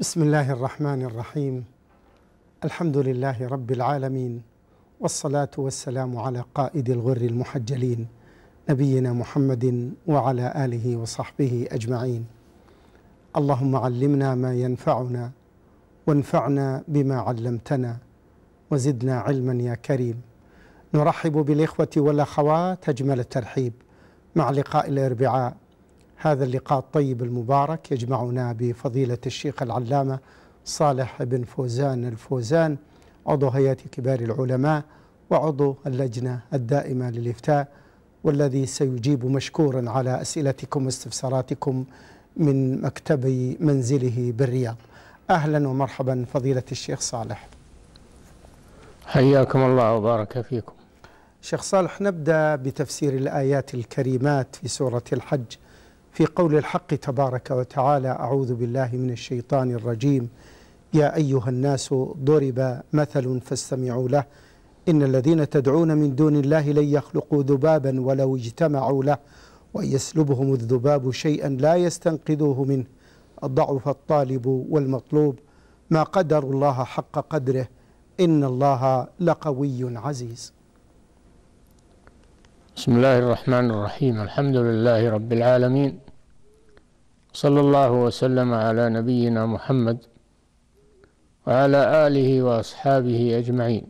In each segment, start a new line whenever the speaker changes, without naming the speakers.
بسم الله الرحمن الرحيم. الحمد لله رب العالمين والصلاة والسلام على قائد الغر المحجلين نبينا محمد وعلى آله وصحبه أجمعين. اللهم علمنا ما ينفعنا وانفعنا بما علمتنا وزدنا علما يا كريم. نرحب بالإخوة والأخوات أجمل الترحيب. مع لقاء الأربعاء. هذا اللقاء الطيب المبارك يجمعنا بفضيلة الشيخ العلامة صالح بن فوزان الفوزان عضو هيئة كبار العلماء وعضو اللجنة الدائمة للإفتاء والذي سيجيب مشكورا على أسئلتكم واستفساراتكم من مكتب منزله بالرياض. أهلا ومرحبا فضيلة الشيخ صالح.
حياكم الله وبارك فيكم.
شيخ صالح نبدأ بتفسير الآيات الكريمات في سورة الحج في قول الحق تبارك وتعالى أعوذ بالله من الشيطان الرجيم. يا أيها الناس ضرب مثل فاستمعوا له. إن الذين تدعون من دون الله لن يخلقوا ذبابا ولو اجتمعوا له وان يسلبهم الذباب شيئا لا يستنقذوه منه. ضعف الطالب والمطلوب. ما قدر الله حق قدره. إن الله لقوي عزيز.
بسم الله الرحمن الرحيم الحمد لله رب العالمين صلى الله وسلم على نبينا محمد وعلى اله واصحابه اجمعين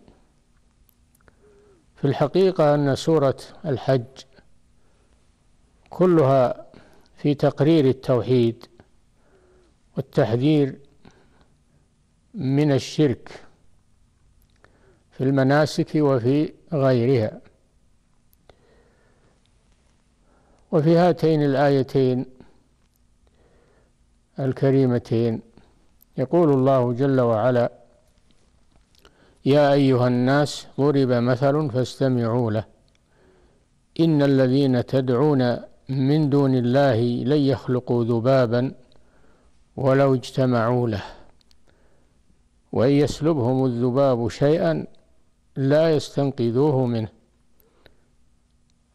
في الحقيقة ان سوره الحج كلها في تقرير التوحيد والتحذير من الشرك في المناسك وفي غيرها وفي هاتين الآيتين الكريمتين. يقول الله جل وعلا يا أيها الناس ضرب مثل فاستمعوا له. إن الذين تدعون من دون الله لن يخلقوا ذبابا ولو اجتمعوا له. وإن يسلبهم الذباب شيئا لا يستنقذوه منه.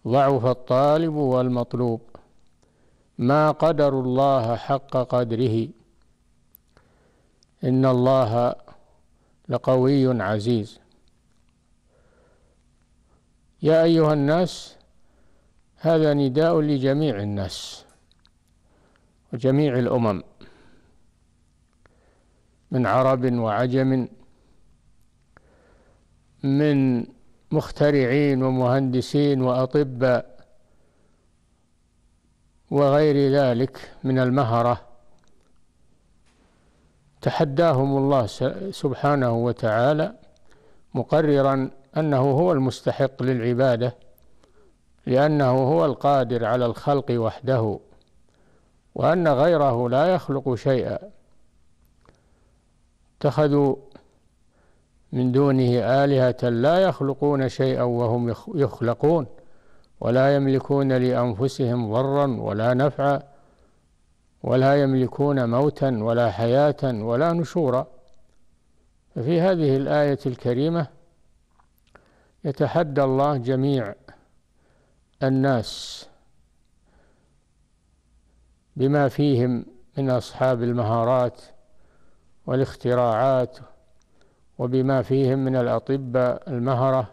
ضعف الطالب والمطلوب. ما قدروا الله حق قدره. إن الله لقوي عزيز. يا أيها الناس هذا نداء لجميع الناس وجميع الأمم. من عرب وعجم من مخترعين ومهندسين وأطباء وغير ذلك من المهرة. تحداهم الله سبحانه وتعالى مقررا أنه هو المستحق للعبادة لأنه هو القادر على الخلق وحده وأن غيره لا يخلق شيئا. اتخذوا من دونه آلهة لا يخلقون شيئا وهم يخلقون ولا يملكون لأنفسهم ضرا ولا نفعا ولا يملكون موتا ولا حياة ولا نشورا. ففي هذه الآية الكريمة يتحدى الله جميع الناس بما فيهم من أصحاب المهارات والاختراعات وبما فيهم من الأطباء المهرة.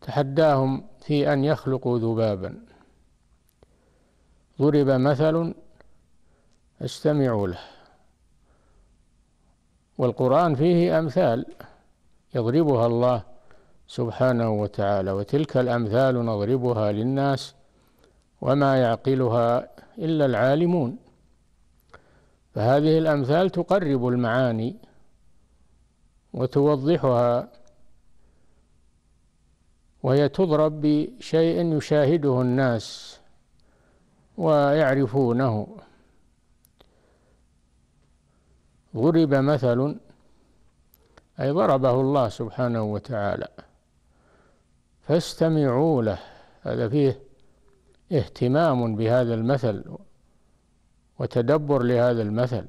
تحداهم في أن يخلقوا ذبابا. ضرب مثل استمعوا له. والقرآن فيه أمثال يضربها الله سبحانه وتعالى وتلك الأمثال نضربها للناس وما يعقلها إلا العالمون. فهذه الأمثال تقرب المعاني وتوضحها وهي تضرب بشيء يشاهده الناس ويعرفونه. ضرب مثل أي ضربه الله سبحانه وتعالى فاستمعوا له. هذا فيه اهتمام بهذا المثل. وتدبر لهذا المثل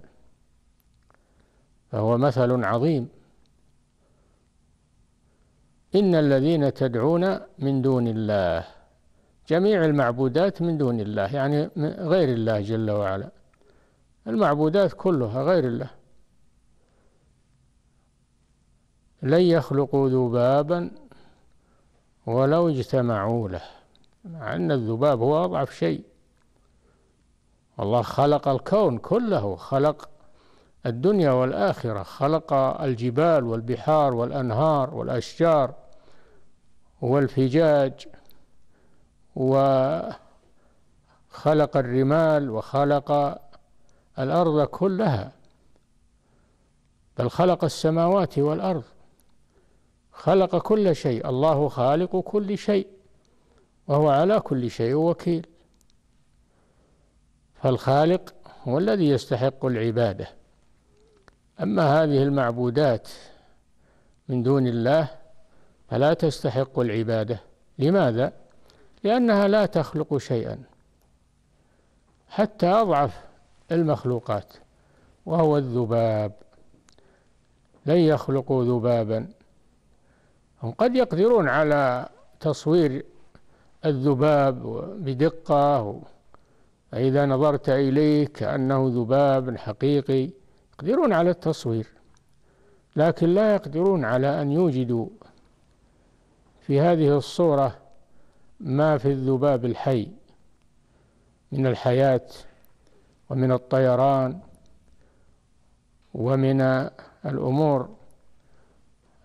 فهو مثل عظيم. إن الذين تدعون من دون الله جميع المعبودات من دون الله يعني غير الله جل وعلا المعبودات كلها غير الله. لن يخلقوا ذبابا ولو اجتمعوا له مع أن الذباب هو أضعف شيء. الله خلق الكون كله خلق الدنيا والآخرة خلق الجبال والبحار والأنهار والأشجار والفجاج وخلق الرمال وخلق الأرض كلها. بل خلق السماوات والأرض. خلق كل شيء. الله خالق كل شيء. وهو على كل شيء وكيل. فالخالق هو الذي يستحق العبادة. أما هذه المعبودات من دون الله فلا تستحق العبادة. لماذا؟ لأنها لا تخلق شيئا حتى أضعف المخلوقات وهو الذباب. لن يخلقوا ذبابا. هم قد يقدرون على تصوير الذباب بدقة فإذا نظرت إليه كأنه ذباب حقيقي يقدرون على التصوير لكن لا يقدرون على أن يوجدوا في هذه الصورة ما في الذباب الحي من الحياة ومن الطيران ومن الأمور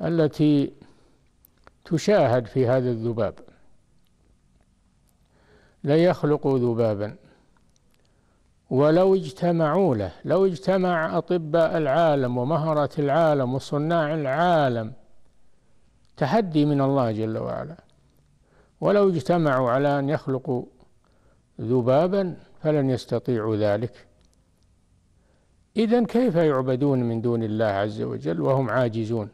التي تشاهد في هذا الذباب. لا يخلق ذبابا. ولو اجتمعوا له لو اجتمع أطباء العالم ومهرة العالم وصناع العالم تحدي من الله جل وعلا. ولو اجتمعوا على أن يخلقوا ذبابا فلن يستطيعوا ذلك. إذا كيف يعبدون من دون الله عز وجل وهم عاجزون؟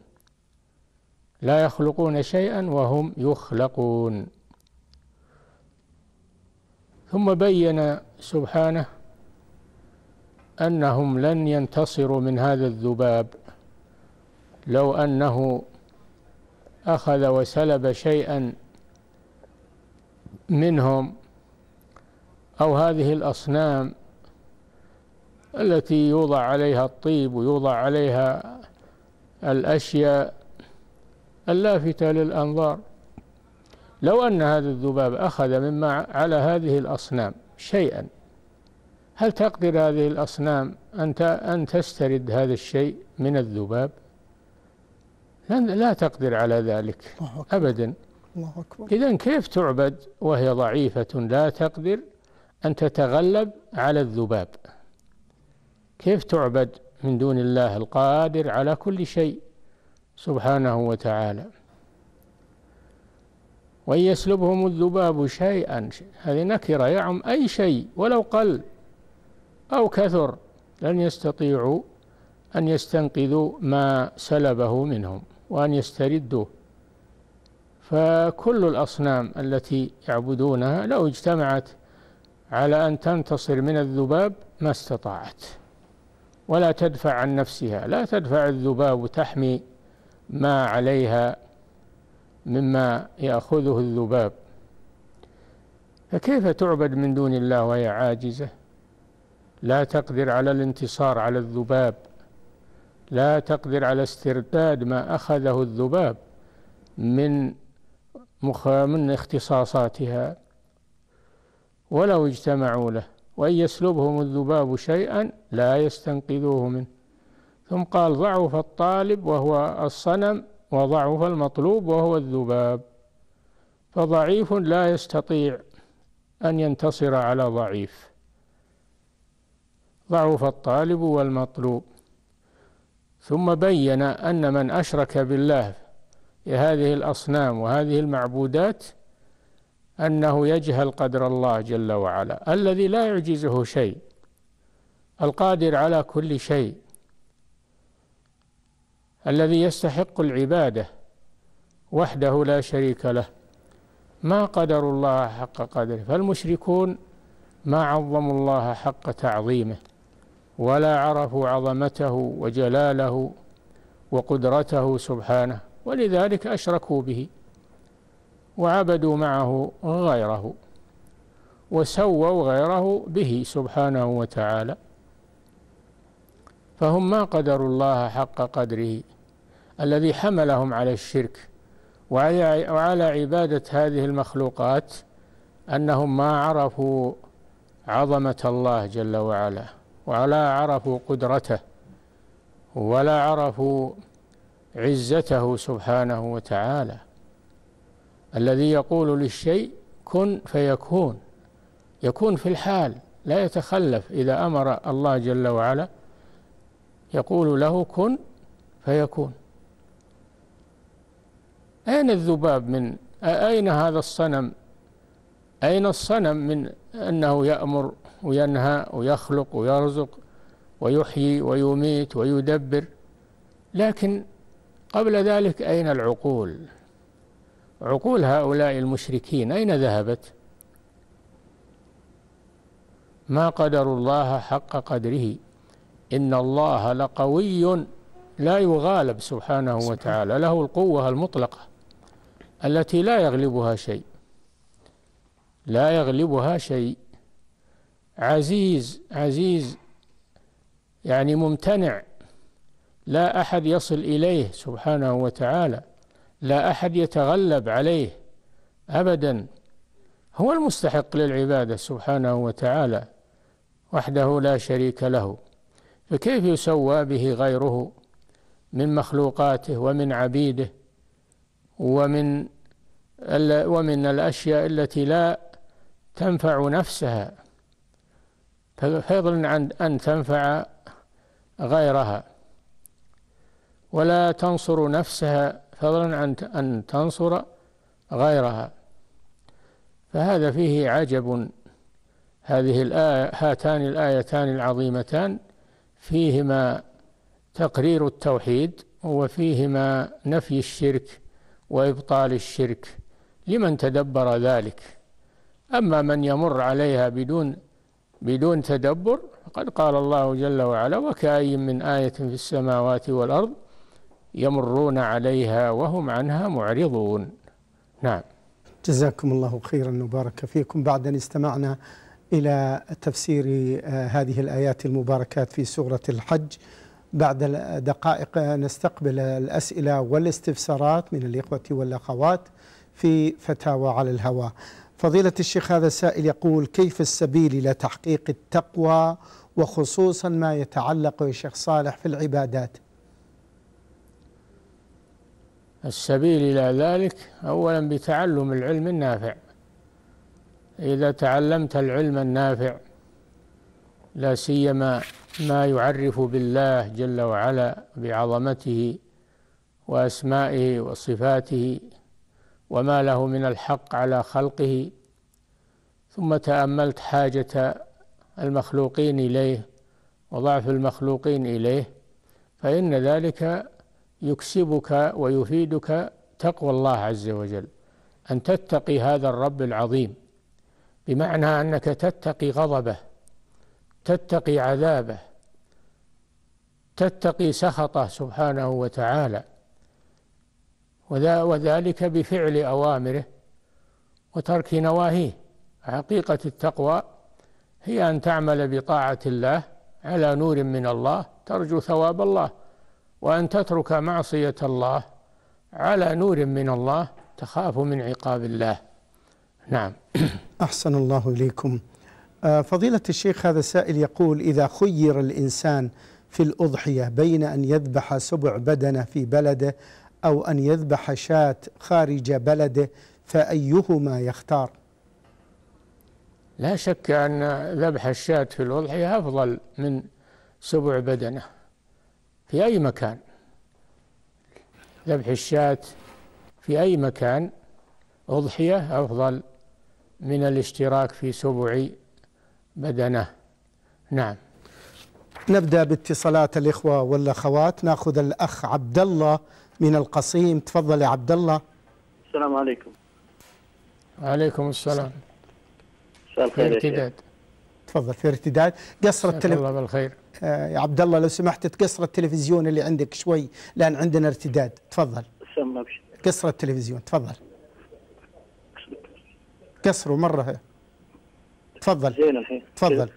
لا يخلقون شيئا وهم يخلقون. ثم بين سبحانه أنهم لن ينتصروا من هذا الذباب. لو أنه أخذ وسلب شيئا منهم أو هذه الأصنام التي يوضع عليها الطيب ويوضع عليها الأشياء اللافتة للأنظار. لو أن هذا الذباب أخذ مما على هذه الأصنام شيئا هل تقدر هذه الأصنام أن أن تسترد هذا الشيء من الذباب؟ لا تقدر على ذلك. أبدا. إذا كيف تعبد وهي ضعيفة؟ لا تقدر أن تتغلب على الذباب. كيف تعبد من دون الله القادر على كل شيء سبحانه وتعالى؟ وإن يسلبهم الذباب شيئا هذه نكرة يعم أي شيء ولو قل. أو كثر لن يستطيعوا أن يستنقذوا ما سلبه منهم وأن يستردوه. فكل الأصنام التي يعبدونها لو اجتمعت على أن تنتصر من الذباب ما استطاعت. ولا تدفع عن نفسها لا تدفع الذباب وتحمي ما عليها مما يأخذه الذباب. فكيف تعبد من دون الله وهي عاجزة؟ لا تقدر على الانتصار على الذباب. لا تقدر على استرداد ما أخذه الذباب من مخ من اختصاصاتها. ولو اجتمعوا له وإن يسلبهم الذباب شيئا لا يستنقذوه منه. ثم قال ضعف الطالب وهو الصنم وضعف المطلوب وهو الذباب. فضعيف لا يستطيع أن ينتصر على ضعيف. ضعف الطالب والمطلوب. ثم بين أن من أشرك بالله في هذه الأصنام وهذه المعبودات أنه يجهل قدر الله جل وعلا الذي لا يعجزه شيء القادر على كل شيء الذي يستحق العبادة وحده لا شريك له. ما قدروا الله حق قدره فالمشركون ما عظموا الله حق تعظيمه. ولا عرفوا عظمته وجلاله وقدرته سبحانه ولذلك أشركوا به وعبدوا معه غيره وسووا غيره به سبحانه وتعالى. فهم ما قدروا الله حق قدره الذي حملهم على الشرك وعلى عبادة هذه المخلوقات أنهم ما عرفوا عظمة الله جل وعلا. ولا عرفوا قدرته ولا عرفوا عزته سبحانه وتعالى. الذي يقول للشيء كن فيكون يكون في الحال لا يتخلف. إذا أمر الله جل وعلا يقول له كن فيكون. أين الذباب من أين هذا الصنم؟ أين الصنم من أنه يأمر وينهى ويخلق ويرزق ويحيي ويميت ويدبر. لكن قبل ذلك أين العقول؟ عقول هؤلاء المشركين أين ذهبت؟ ما قدروا الله حق قدره. إن الله لقوي لا يغالب سبحانه وتعالى له القوة المطلقة التي لا يغلبها شيء. لا يغلبها شيء. عزيز عزيز يعني ممتنع. لا أحد يصل إليه سبحانه وتعالى. لا أحد يتغلب عليه ابدا. هو المستحق للعبادة سبحانه وتعالى وحده لا شريك له. فكيف يسوى به غيره من مخلوقاته ومن عبيده ومن ومن الأشياء التي لا تنفع نفسها؟ فضلا عن أن تنفع غيرها. ولا تنصر نفسها فضلا عن أن تنصر غيرها. فهذا فيه عجب. هذه الآية هاتان الآيتان العظيمتان فيهما تقرير التوحيد وفيهما نفي الشرك وإبطال الشرك. لمن تدبر ذلك؟ أما من يمر عليها بدون بدون تدبر فقد قال الله جل وعلا وكأي من آية في السماوات والأرض يمرون عليها وهم عنها معرضون. نعم.
جزاكم الله خيرا وبارك فيكم. بعد أن استمعنا إلى تفسير آه، هذه الآيات المباركات في سورة الحج. بعد دقائق نستقبل الأسئلة والاستفسارات من الإخوة والأخوات في فتاوى على الهواء. فضيلة الشيخ هذا السائل يقول كيف السبيل إلى تحقيق التقوى وخصوصا ما يتعلق يا شيخ صالح في العبادات؟
السبيل إلى ذلك أولا بتعلم العلم النافع. إذا تعلمت العلم النافع لا سيما ما يعرف بالله جل وعلا بعظمته وأسمائه وصفاته وما له من الحق على خلقه ثم تأملت حاجة المخلوقين إليه وضعف المخلوقين إليه فإن ذلك يكسبك ويفيدك تقوى الله عز وجل أن تتقي هذا الرب العظيم بمعنى أنك تتقي غضبه تتقي عذابه تتقي سخطه سبحانه وتعالى. وذلك بفعل أوامره وترك نواهيه. حقيقة التقوى هي أن تعمل بطاعة الله على نور من الله ترجو ثواب الله وأن تترك معصية الله على نور من الله تخاف من عقاب الله. نعم.
أحسن الله إليكم. آه، فضيلة الشيخ هذا السائل يقول إذا خير الإنسان في الأضحية بين أن يذبح سبع بدنة في بلده أو أن يذبح شاة خارج بلده فأيهما يختار؟
لا شك أن ذبح الشاة في الأضحية أفضل من سبع بدنة في أي مكان. ذبح الشاة في أي مكان أضحية أفضل من الاشتراك في سبع بدنة. نعم.
نبدأ باتصالات الإخوة والأخوات. نأخذ الأخ عبد الله من القصيم. تفضل يا عبد الله.
السلام عليكم.
وعليكم السلام.
مساء الخير
في ارتداد. تفضل في ارتداد. قصر
التلفزيون الله بالخير.
آه يا عبد الله لو سمحت تقصر التلفزيون اللي عندك شوي لأن عندنا ارتداد. تفضل. قصر التلفزيون. تفضل. قصره مرة. تفضل.
زين الحين.
تفضل.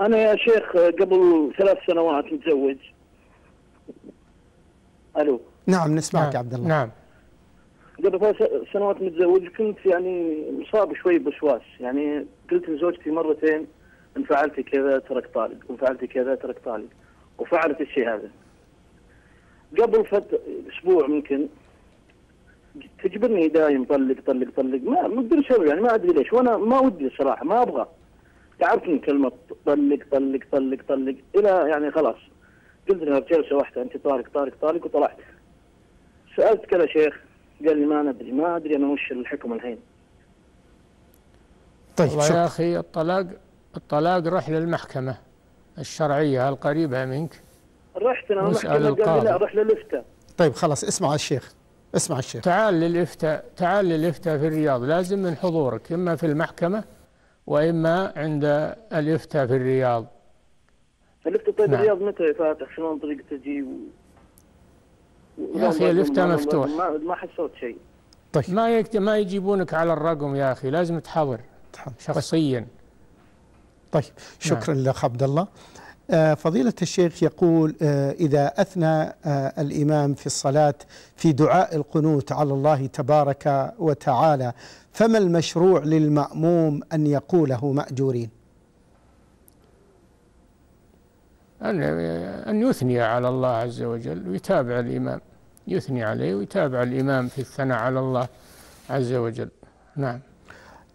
أنا يا شيخ قبل ثلاث سنوات متزوج. ألو.
نعم نسمعك
نعم.
يا عبد الله.
نعم.
قبل ثلاث سنوات متزوج كنت يعني مصاب شوي بوسواس. يعني قلت لزوجتي مرتين إن فعلت كذا ترك طالق وإن فعلت كذا ترك طالق وفعلت الشيء هذا. قبل فت أسبوع ممكن تجبرني دايم طلق طلق طلق. ما ما أقدر أسوي يعني ما أدري ليش وأنا ما ودي الصراحة ما أبغى. تعبتني كلمة طلق طلق طلق طلق إلى يعني خلاص. قلت لها بجلسه واحدة أنت طارق طارق طارق وطلعت. سألت كذا شيخ قال لي ما ندري ما أدري أنا وش الحكم الحين.
طيب
والله يا أخي الطلاق الطلاق روح للمحكمة الشرعية القريبة منك؟
رحت
أنا
المحكمة قال لي لا. روح للإفتاء.
طيب خلاص اسمع الشيخ اسمع الشيخ.
تعال للإفتاء تعال للإفتاء في الرياض. لازم من حضورك إما في المحكمة وإما عند الإفتاء في الرياض.
الإفتاء طيب
نعم.
الرياض متى فاتح؟ شلون طريقة تجي و...
يا الإفتاء
ما-
مفتوح.
ما ما حصلت شيء.
طيب.
ما يكت... ما يجيبونك على الرقم يا أخي لازم تحضر
تفضل.
شخصيا.
طيب شكرا لك عبد الله. آه، فضيلة الشيخ يقول آه، إذا أثنى آه، الإمام في الصلاة في دعاء القنوت على الله تبارك وتعالى فما المشروع للمأموم أن يقوله مأجورين؟
أن أن يثني على الله عز وجل ويتابع الإمام. يثني عليه ويتابع الإمام في الثناء على الله عز وجل. نعم.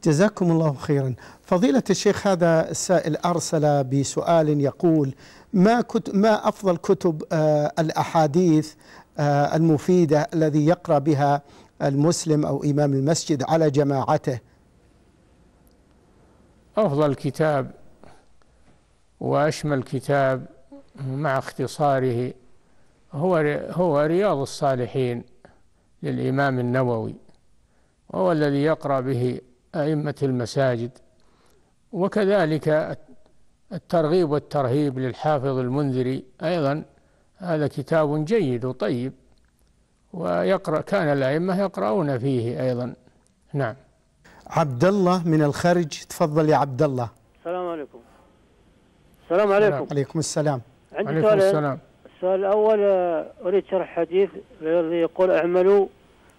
جزاكم الله خيرا. فضيلة الشيخ هذا السائل أرسل بسؤال يقول ما, كت ما أفضل كتب آه، الأحاديث آه، المفيدة الذي يقرأ بها المسلم أو إمام المسجد على جماعته؟
أفضل كتاب وأشمل كتاب مع اختصاره هو هو رياض الصالحين للإمام النووي وهو الذي يقرأ به أئمة المساجد وكذلك الترغيب والترهيب للحافظ المنذري أيضا هذا كتاب جيد وطيب ويقرأ كان الأئمة يقرؤون فيه أيضا. نعم.
عبد الله من الخرج تفضل يا عبد الله
السلام عليكم. السلام عليكم.
عليكم السلام.
عندي
عليكم
سؤالين
السلام.
السؤال الأول آه، أريد شرح حديث الذي يقول اعملوا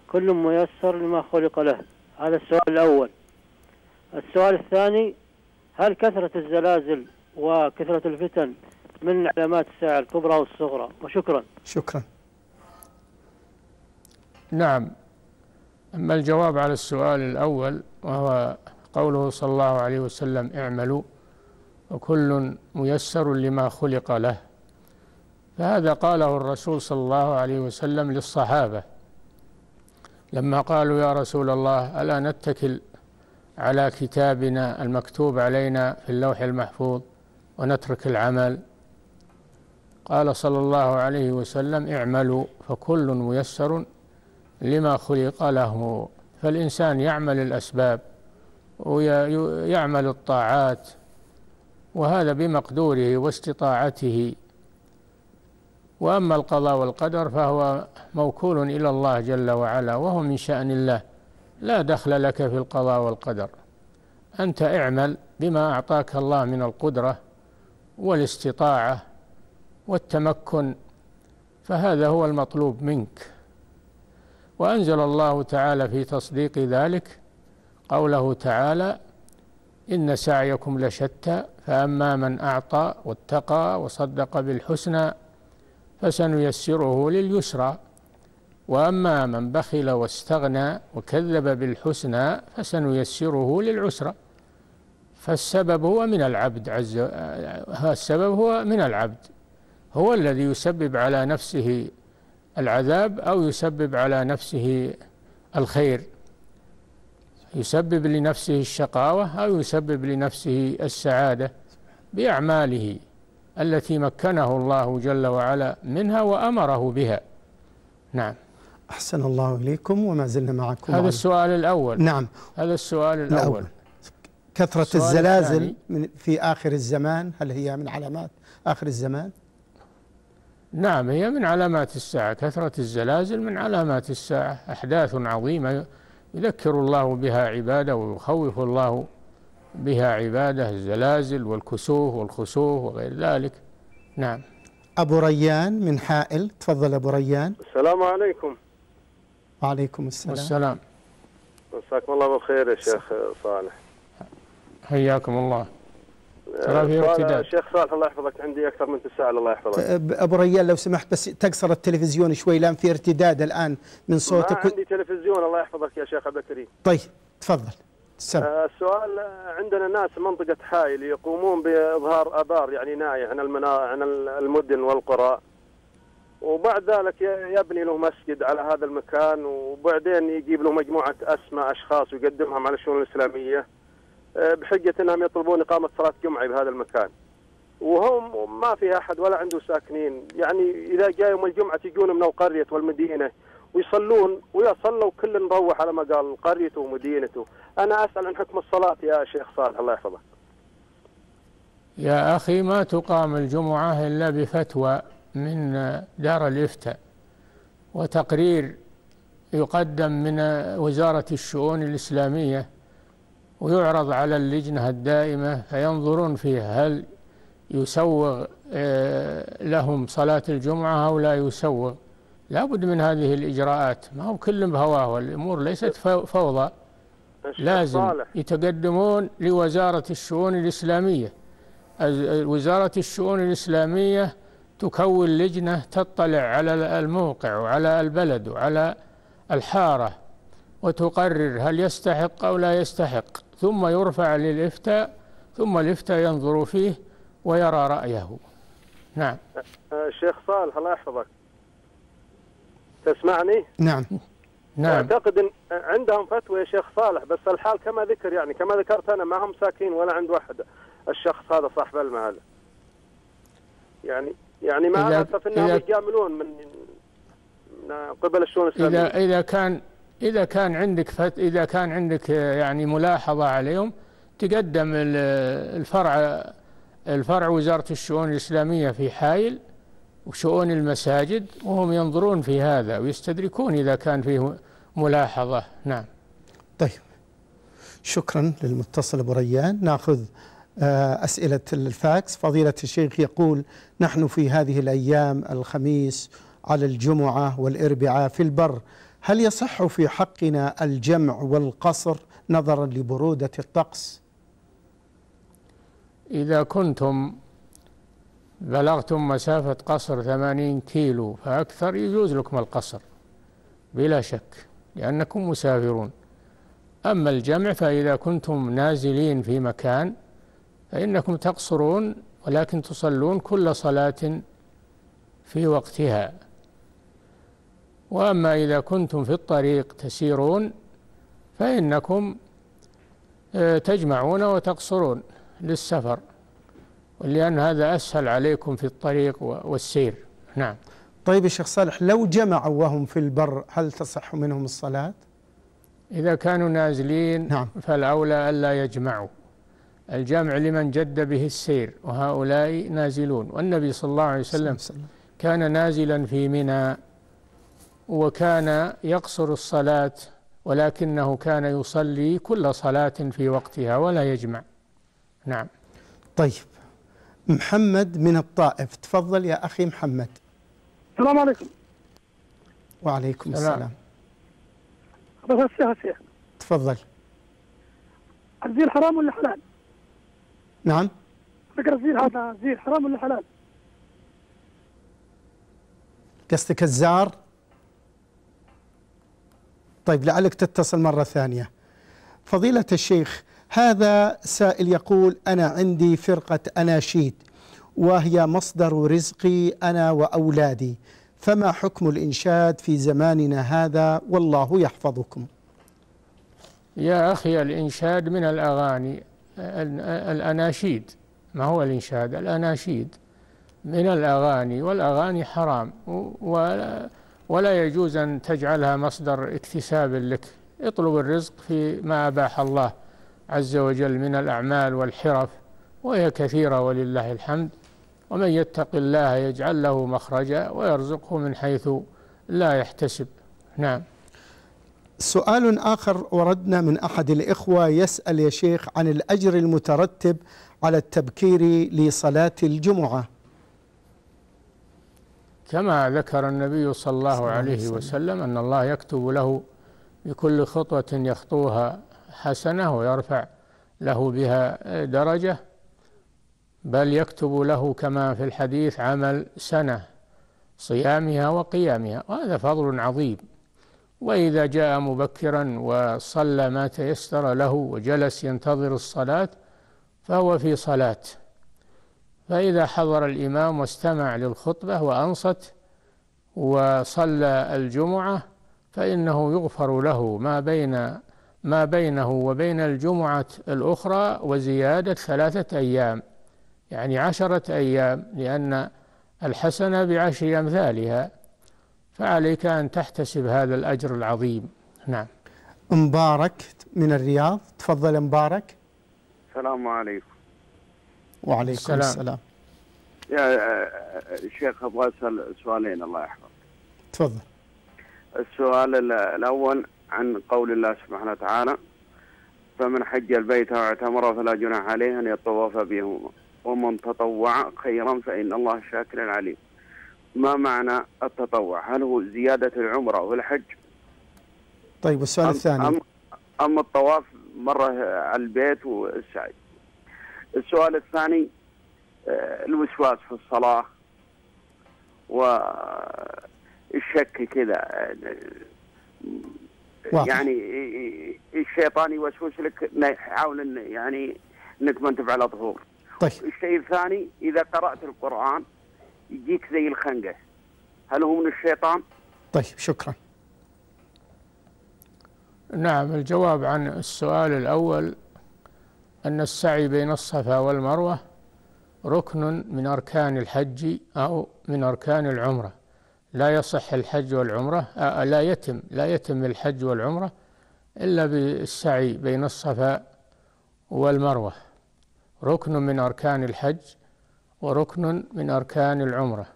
كل ميسر لما خلق له. هذا السؤال الأول. السؤال الثاني هل كثرة الزلازل وكثرة الفتن من علامات الساعة الكبرى والصغرى؟ وشكرا.
شكرا.
نعم. أما الجواب على السؤال الأول وهو قوله صلى الله عليه وسلم اعملوا وكل ميسر لما خلق له. فهذا قاله الرسول صلى الله عليه وسلم للصحابة لما قالوا يا رسول الله ألا نتكل على كتابنا المكتوب علينا في اللوح المحفوظ ونترك العمل؟ قال صلى الله عليه وسلم اعملوا فكل ميسر لما خلق له. فالإنسان يعمل الأسباب ويعمل الطاعات وهذا بمقدوره واستطاعته. وأما القضاء والقدر فهو موكول إلى الله جل وعلا وهو من شأن الله. لا دخل لك في القضاء والقدر. أنت اعمل بما أعطاك الله من القدرة والاستطاعة والتمكن فهذا هو المطلوب منك. وأنزل الله تعالى في تصديق ذلك قوله تعالى إن سعيكم لشتى فأما من أعطى واتقى وصدق بالحسنى فسنيسره لليسرى. وأما من بخل واستغنى وكذب بالحسنى فسنيسره للعسرى. فالسبب هو من العبد عز السبب هو من العبد هو الذي يسبب على نفسه العذاب أو يسبب على نفسه الخير. يسبب لنفسه الشقاوة أو يسبب لنفسه السعادة بأعماله. التي مكنه الله جل وعلا منها وأمره بها. نعم.
أحسن الله إليكم وما زلنا معكم
هذا السؤال الأول.
نعم.
هذا السؤال
الأول.
الأول.
كثرة
السؤال
الزلازل. من في آخر الزمان هل هي من علامات آخر الزمان؟
نعم هي من علامات الساعة. كثرة الزلازل من علامات الساعة. أحداث عظيمة يذكر الله بها عباده ويخوف الله بها عبادة الزلازل والكسوف والخسوف وغير ذلك. نعم.
أبو ريان من حائل. تفضل أبو ريان.
السلام عليكم.
وعليكم السلام.
والسلام.
مساكم الله بالخير يا شيخ صالح.
حياكم الله. ترى في ارتداد.
شيخ صالح الله يحفظك. عندي أكثر من تساؤل الله يحفظك.
أبو ريان لو سمحت بس تقصر التلفزيون شوي لأن في ارتداد الآن من
ما
صوتك.
عندي تلفزيون الله يحفظك يا شيخ عبد الكريم
طيب تفضل.
آه، السؤال آه، عندنا ناس منطقة حائل يقومون بإظهار آبار يعني ناية عن المنا... عن المدن والقرى. وبعد ذلك يبني له مسجد على هذا المكان وبعدين يجيب له مجموعة أسماء أشخاص ويقدمهم على الشؤون الإسلامية آه، بحجة أنهم يطلبون إقامة صلاة جمعة بهذا المكان. وهم ما في أحد ولا عنده ساكنين. يعني إذا جاء يوم الجمعة يجون من القرية والمدينة ويصلون ويا صلوا كل نروح على ما قال قريته ومدينته. أنا أسأل عن حكم الصلاة يا شيخ صالح الله يحفظك.
يا أخي ما تقام الجمعة إلا بفتوى من دار الإفتاء وتقرير يقدم من وزارة الشؤون الإسلامية ويعرض على اللجنة الدائمة فينظرون فيه هل يسوغ آه، لهم صلاة الجمعة أو لا يسوغ. لابد من هذه الإجراءات. ما هو كل بهواه والأمور ليست فو- فوضى. لازم يتقدمون لوزارة الشؤون الإسلامية. وزارة الشؤون الإسلامية تكون لجنة تطلع على الموقع وعلى البلد وعلى الحارة وتقرر هل يستحق أو لا يستحق. ثم يرفع للإفتاء ثم الإفتاء ينظر فيه ويرى رأيه. نعم.
الشيخ صالح الله يحفظك. تسمعني؟
نعم.
نعم.
أعتقد إن عندهم فتوى يا شيخ صالح بس الحال كما ذكر يعني كما ذكرت أنا ما هم ساكنين ولا عند واحد. الشخص هذا صاحب المال يعني يعني مع الاسف
إنهم
يجاملون من من قبل الشؤون الإسلامية.
إذا إذا كان إذا كان عندك فت إذا كان عندك يعني ملاحظة عليهم تقدم ال- الفرع الفرع وزارة الشؤون الإسلامية في حائل وشؤون المساجد وهم ينظرون في هذا ويستدركون إذا كان فيه ملاحظة. نعم.
طيب. شكرا للمتصل أبو ريان. نأخذ آه، أسئلة الفاكس. فضيلة الشيخ يقول نحن في هذه الأيام الخميس على الجمعة والإربعاء في البر هل يصح في حقنا الجمع والقصر نظرا لبرودة الطقس؟
إذا كنتم بلغتم مسافة قصر ثمانين كيلو فأكثر يجوز لكم القصر. بلا شك لأنكم مسافرون. أما الجمع فإذا كنتم نازلين في مكان فإنكم تقصرون ولكن تصلون كل صلاة في وقتها. وأما إذا كنتم في الطريق تسيرون فإنكم آه، تجمعون وتقصرون للسفر. ولأن هذا أسهل عليكم في الطريق والسير. نعم.
طيب يا شيخ صالح لو جمعوا وهم في البر هل تصح منهم الصلاة؟
إذا كانوا نازلين
نعم.
فالأولى ألا يجمعوا. الجمع لمن جد به السير وهؤلاء نازلون. والنبي صلى الله عليه وسلم. كان نازلا في منى وكان يقصر الصلاة ولكنه كان يصلي كل صلاة في وقتها ولا يجمع. نعم.
طيب. محمد من الطائف. تفضل يا أخي محمد.
السلام عليكم.
وعليكم
سلام.
السلام.
بس الشيخ الشيخ
تفضل.
الزير حرام ولا حلال؟
نعم.
فكر الزير هذا الزير حرام ولا حلال؟
قصدك الزار؟ طيب لعلك تتصل مرة ثانية. فضيلة الشيخ هذا سائل يقول أنا عندي فرقة أناشيد وهي مصدر رزقي أنا وأولادي فما حكم الإنشاد في زماننا هذا؟ والله يحفظكم.
يا أخي الإنشاد من الأغاني ال- الأناشيد. ما هو الإنشاد؟ الأناشيد من الأغاني والأغاني حرام ولا, ولا يجوز أن تجعلها مصدر اكتساب لك. اطلب الرزق في ما أباح الله. عز وجل من الأعمال والحرف وهي كثيرة ولله الحمد. ومن يتق الله يجعل له مخرجا ويرزقه من حيث لا يحتسب. نعم.
سؤال آخر وردنا من أحد الإخوة يسأل يا شيخ عن الأجر المترتب على التبكير لصلاة الجمعة.
كما ذكر النبي صلى الله عليه وسلم أن الله يكتب له بكل خطوة يخطوها حسنة ويرفع له بها درجة بل يكتب له كما في الحديث عمل سنة صيامها وقيامها وهذا فضل عظيم. وإذا جاء مبكرا وصلى ما تيسر له وجلس ينتظر الصلاة فهو في صلاة. فإذا حضر الإمام واستمع للخطبة وأنصت وصلى الجمعة فإنه يغفر له ما بين ما بينه وبين الجمعة الأخرى وزيادة ثلاثة أيام يعني عشرة أيام لأن الحسنة بعشر أمثالها فعليك أن تحتسب هذا الأجر العظيم. نعم.
مبارك من الرياض. تفضل مبارك.
السلام عليكم.
وعليكم
السلام.
السلام,
يا شيخ أبغى أسأل سؤالين الله يحفظك.
تفضل.
السؤال ال- الأول عن قول الله سبحانه وتعالى فمن حج البيت واعتمر فلا جناح عليه أن يطوف بهما ومن تطوع خيرا فإن الله شاكر عليم. ما معنى التطوع؟ هل هو زيادة العمره والحج
طيب والسؤال الثاني؟
أم, أم الطواف مرة على البيت والسعي. السؤال الثاني آه، الوسواس في الصلاة والشك كذا آه،
واضح.
يعني الشيطان يوسوس لك يحاول يعني إنك ما انت على طهور
طيب.
الشيء الثاني إذا قرأت القرآن يجيك زي الخنقة. هل هو من الشيطان؟
طيب شكرا.
نعم الجواب عن السؤال الأول أن السعي بين الصفا والمروة ركن من أركان الحج أو من أركان العمرة. لا يصح الحج والعمرة آه، لا يتم لا يتم الحج والعمرة إلا بالسعي بين الصفا والمروة. ركن من أركان الحج وركن من أركان العمرة.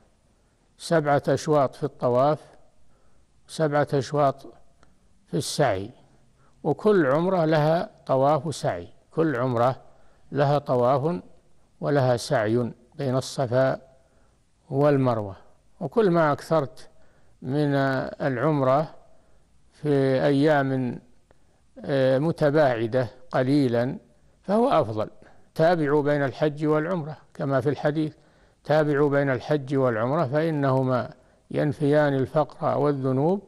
سبعة أشواط في الطواف سبعة أشواط في السعي. وكل عمرة لها طواف وسعي كل عمرة لها طواف ولها سعي بين الصفا والمروة. وكل ما أكثرت من العمرة في أيام آه، متباعدة قليلا فهو أفضل. تابعوا بين الحج والعمرة كما في الحديث. تابعوا بين الحج والعمرة فإنهما ينفيان الفقر والذنوب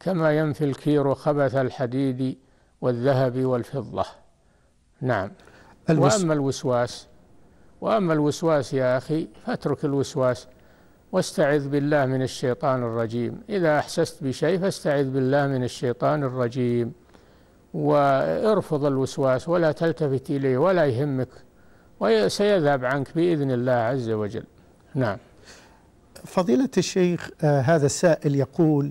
كما ينفي الكير خبث الحديد والذهب والفضة. نعم.
الوس...
وأما الوسواس وأما الوسواس يا أخي فاترك الوسواس. واستعذ بالله من الشيطان الرجيم. إذا أحسست بشيء فاستعذ بالله من الشيطان الرجيم. وارفض الوسواس ولا تلتفت إليه ولا يهمك وسيذهب عنك بإذن الله عز وجل. نعم.
فضيلة الشيخ آه هذا السائل يقول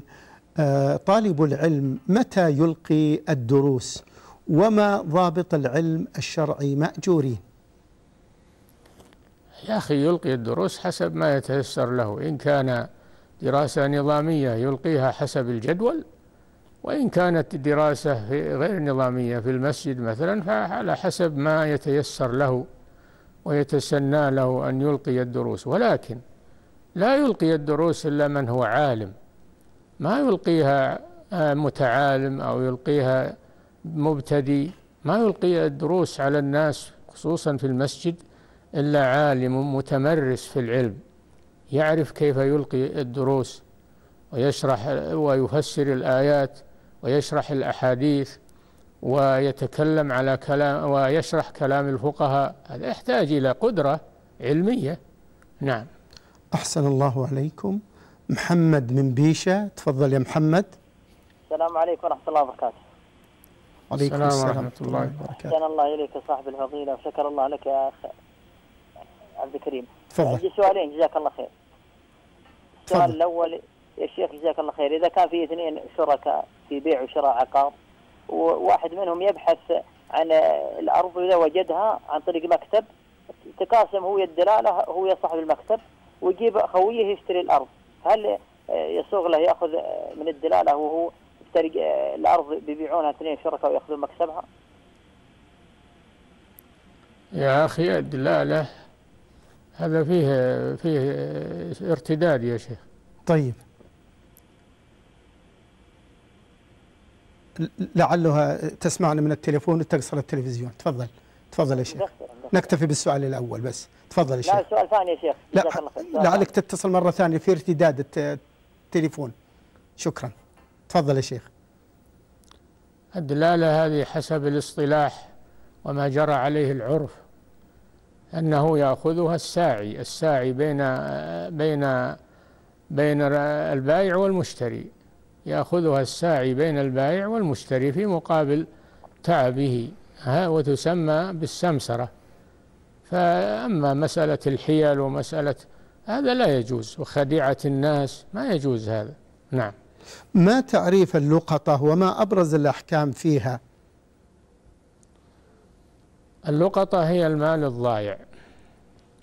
آه طالب العلم متى يلقي الدروس؟ وما ضابط العلم الشرعي مأجورين
يا أخي يلقي الدروس حسب ما يتيسر له. إن كان دراسة نظامية يلقيها حسب الجدول وإن كانت دراسة غير نظامية في المسجد مثلا فعلى حسب ما يتيسر له ويتسنى له أن يلقي الدروس. ولكن لا يلقي الدروس إلا من هو عالم. ما يلقيها متعالم أو يلقيها مبتدي. ما يلقي الدروس على الناس خصوصا في المسجد إلا عالم متمرس في العلم يعرف كيف يلقي الدروس ويشرح ويفسر الآيات ويشرح الأحاديث ويتكلم على كلام ويشرح كلام الفقهاء. هذا يحتاج إلى قدرة علمية. نعم.
أحسن الله عليكم. محمد من بيشة. تفضل يا محمد.
السلام عليكم ورحمة الله وبركاته.
عليكم
السلام
السلام.
ورحمة
الله. وبركاته.
أحسن الله إليك صاحب الفضيلة. وشكر الله لك يا أخ عبد الكريم.
تفضل.
عندي سؤالين جزاك الله خير. السؤال. الأول يا شيخ جزاك الله خير. إذا كان في اثنين شركاء في بيع وشراء عقار وواحد منهم يبحث عن الأرض وإذا وجدها عن طريق مكتب تقاسم هو الدلالة هو يا صاحب المكتب ويجيب خويه يشتري الأرض. هل يسوغ له يأخذ من الدلالة وهو يشتري آه، الأرض بيبيعونها اثنين شركاء ويأخذون مكسبها؟
يا أخي الدلالة هذا فيه فيه ارتداد يا شيخ.
طيب. لعلها تسمعنا من التليفون وتقصر التلفزيون. تفضل تفضل يا شيخ. نكتفي بالسؤال الأول بس. تفضل يا شيخ.
لا سؤال ثاني يا شيخ.
لا لعلك تتصل مرة ثانية في ارتداد الت- التليفون. شكرا. تفضل يا شيخ.
الدلالة هذه حسب الاصطلاح وما جرى عليه العرف. أنه يأخذها الساعي الساعي بين بين بين البائع والمشتري. يأخذها الساعي بين البائع والمشتري في مقابل تعبه وتسمى بالسمسرة. فأما مسألة الحيل ومسألة هذا لا يجوز وخديعة الناس ما يجوز هذا. نعم.
ما تعريف اللقطة وما أبرز الأحكام فيها؟
اللقطة هي المال الضايع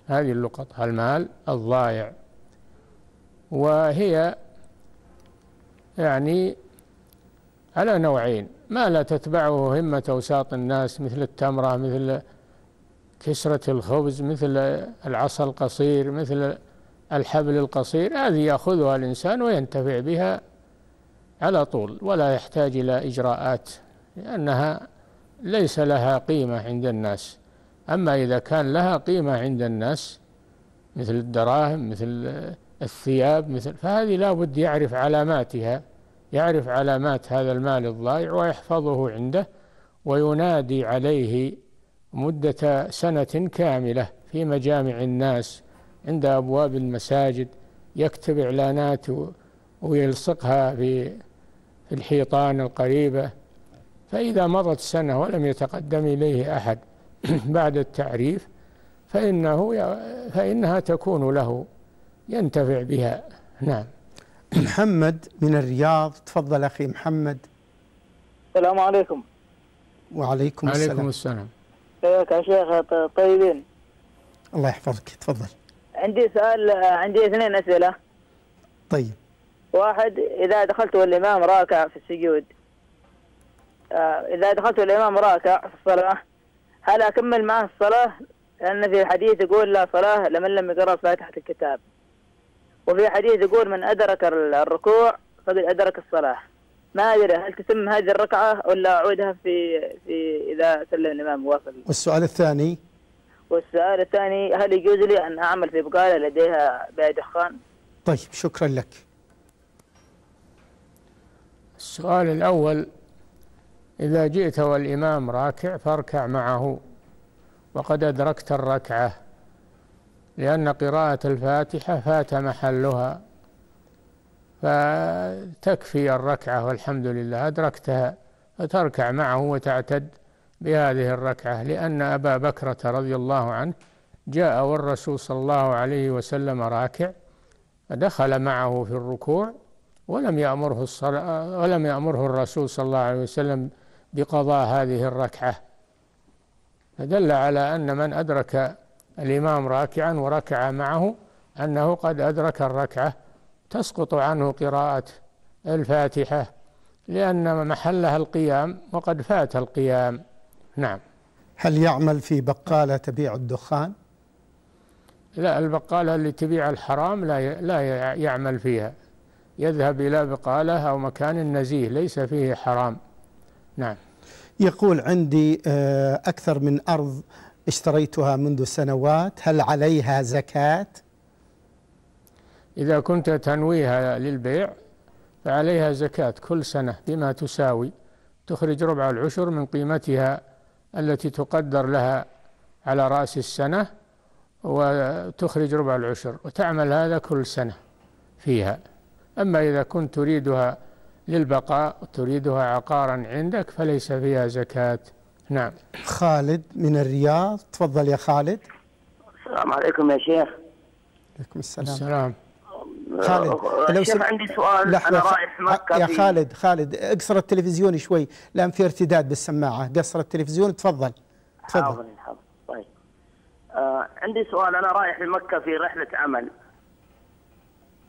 هذه اللقطة المال الضايع وهي يعني على نوعين. ما لا تتبعه همة أوساط الناس مثل التمرة مثل كسرة الخبز مثل العصا القصير مثل الحبل القصير. هذه يأخذها الإنسان وينتفع بها على طول ولا يحتاج إلى إجراءات لأنها ليس لها قيمة عند الناس. أما إذا كان لها قيمة عند الناس مثل الدراهم مثل الثياب مثل فهذه لا بد يعرف علاماتها يعرف علامات هذا المال الضائع ويحفظه عنده وينادي عليه مدة سنة كاملة في مجامع الناس عند أبواب المساجد يكتب إعلانات ويلصقها في الحيطان القريبة. فإذا مضت سنة ولم يتقدم إليه أحد بعد التعريف فإنه فإنها تكون له ينتفع بها. نعم.
محمد من الرياض. تفضل أخي محمد.
السلام عليكم.
وعليكم
عليكم
السلام
السلام.
كيفك يا شيخ طيبين؟
الله يحفظك. تفضل.
عندي سؤال عندي اثنين أسئلة.
طيب.
واحد إذا دخلت والإمام راكع في السجود إذا دخلت والإمام راكع في الصلاة هل أكمل معه الصلاة؟ لأن في حديث يقول لا صلاة لمن لم يقرأ فاتحة الكتاب. وفي حديث يقول من أدرك الركوع فقد أدرك الصلاة. ما أدري هل تتم هذه الركعة ولا أعودها في في إذا سلم الإمام واصل؟
والسؤال الثاني؟
والسؤال الثاني هل يجوز لي أن أعمل في بقالة لديها بيع دخان؟
طيب شكرا لك.
السؤال الأول إذا جئت والإمام راكع فاركع معه. وقد أدركت الركعة لأن قراءة الفاتحة فات محلها فتكفي الركعة والحمد لله أدركتها فتركع معه وتعتد بهذه الركعة لأن أبا بكرة رضي الله عنه جاء والرسول صلى الله عليه وسلم راكع فدخل معه في الركوع ولم يأمره الصلاة ولم يأمره الرسول صلى الله عليه وسلم بقضاء هذه الركعة. فدل على أن من أدرك الإمام راكعا وركع معه أنه قد أدرك الركعة. تسقط عنه قراءة الفاتحة لأن محلها القيام وقد فات القيام. نعم.
هل يعمل في بقالة تبيع الدخان؟
لا البقالة اللي تبيع الحرام لا لا يعمل فيها. يذهب إلى بقالة أو مكان نزيه ليس فيه حرام. نعم.
يقول عندي آه، أكثر من أرض اشتريتها منذ سنوات هل عليها زكاة؟
إذا كنت تنويها للبيع فعليها زكاة كل سنة بما تساوي. تخرج ربع العشر من قيمتها التي تقدر لها على رأس السنة وتخرج ربع العشر وتعمل هذا كل سنة فيها. أما إذا كنت تريدها للبقاء تريدها عقارا عندك فليس فيها زكاة. نعم.
خالد من الرياض. تفضل يا خالد.
السلام عليكم يا شيخ.
عليكم السلام.
السلام.
خالد لو
شيخ
سم-
عندي سؤال.
لحظة
أنا
خ-
رايح مكة
يا خالد خالد اقصر التلفزيون شوي لأن في ارتداد بالسماعة. قصر التلفزيون تفضل. تفضل.
حاضر حاضر. طيب. آه عندي سؤال. أنا رايح لمكة في رحلة عمل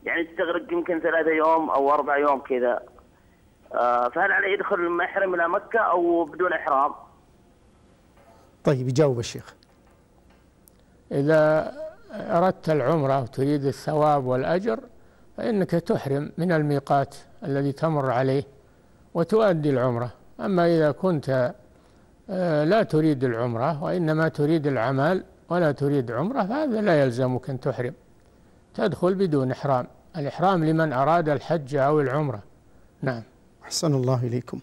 يعني تستغرق يمكن ثلاثة يوم أو أربع يوم كذا. فهل عليه يدخل المحرم إلى مكة أو بدون إحرام؟
طيب يجاوب الشيخ.
إذا أردت العمرة وتريد الثواب والأجر فإنك تحرم من الميقات الذي تمر عليه وتؤدي العمرة. أما إذا كنت آه، لا تريد العمرة وإنما تريد العمل ولا تريد عمرة فهذا لا يلزمك أن تحرم. تدخل بدون إحرام. الإحرام لمن أراد الحج أو العمرة. نعم.
أحسن الله إليكم.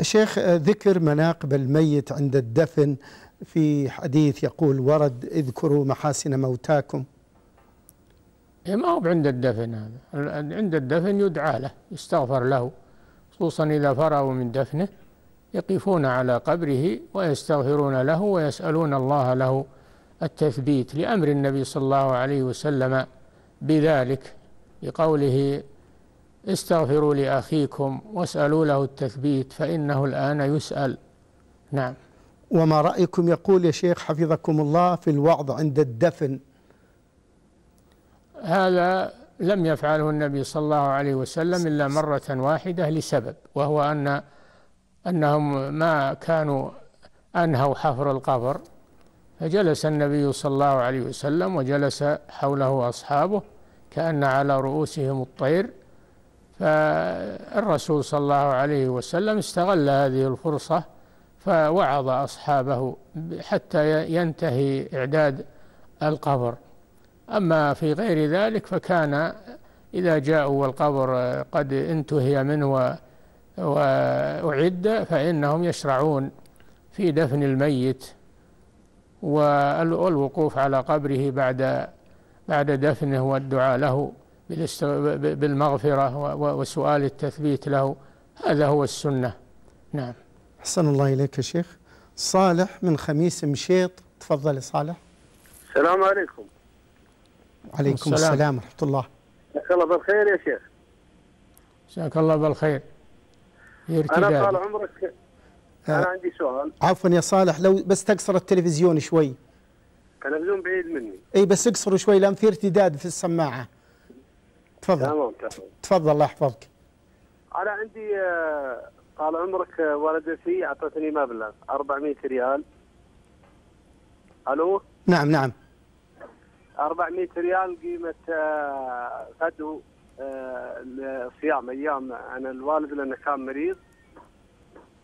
شيخ ذكر مناقب الميت عند الدفن في حديث يقول ورد اذكروا محاسن موتاكم.
إيه ما هو عند الدفن هذا. عند الدفن يدعى له يستغفر له خصوصا إذا فرغوا من دفنه يقفون على قبره ويستغفرون له ويسألون الله له التثبيت لأمر النبي صلى الله عليه وسلم بذلك بقوله استغفروا لأخيكم واسألوا له التثبيت فإنه الآن يسأل. نعم.
وما رأيكم يقول يا شيخ حفظكم الله في الوعظ عند الدفن؟
هذا لم يفعله النبي صلى الله عليه وسلم إلا مرة واحدة لسبب وهو أن أنهم ما كانوا أنهوا حفر القبر فجلس النبي صلى الله عليه وسلم وجلس حوله أصحابه كأن على رؤوسهم الطير فالرسول صلى الله عليه وسلم استغل هذه الفرصة فوعظ أصحابه حتى ينتهي إعداد القبر. أما في غير ذلك فكان إذا جاءوا والقبر قد انتهي منه وأعد فإنهم يشرعون في دفن الميت والوقوف على قبره بعد بعد دفنه والدعاء له. بالمغفرة وسؤال التثبيت له. هذا هو السنة. نعم.
أحسن الله إليك يا شيخ. صالح من خميس مشيط. تفضل يا صالح.
السلام عليكم.
وعليكم السلام, السلام ورحمة الله.
مساك الله بالخير يا شيخ.
مساك الله بالخير.
أنا طال عمرك أنا عندي سؤال.
عفوا يا صالح لو بس تقصر التلفزيون شوي.
التلفزيون بعيد مني.
إي بس اقصره شوي لأن في ارتداد في السماعة. تفضل.
تمام تمام.
تفضل الله يحفظك.
أنا عندي آه، طال عمرك آه، والدتي أعطتني مبلغ 400 ريال. ألو؟
نعم نعم.
400 ريال قيمة غدو صيام أيام أنا الوالد لأنه كان مريض.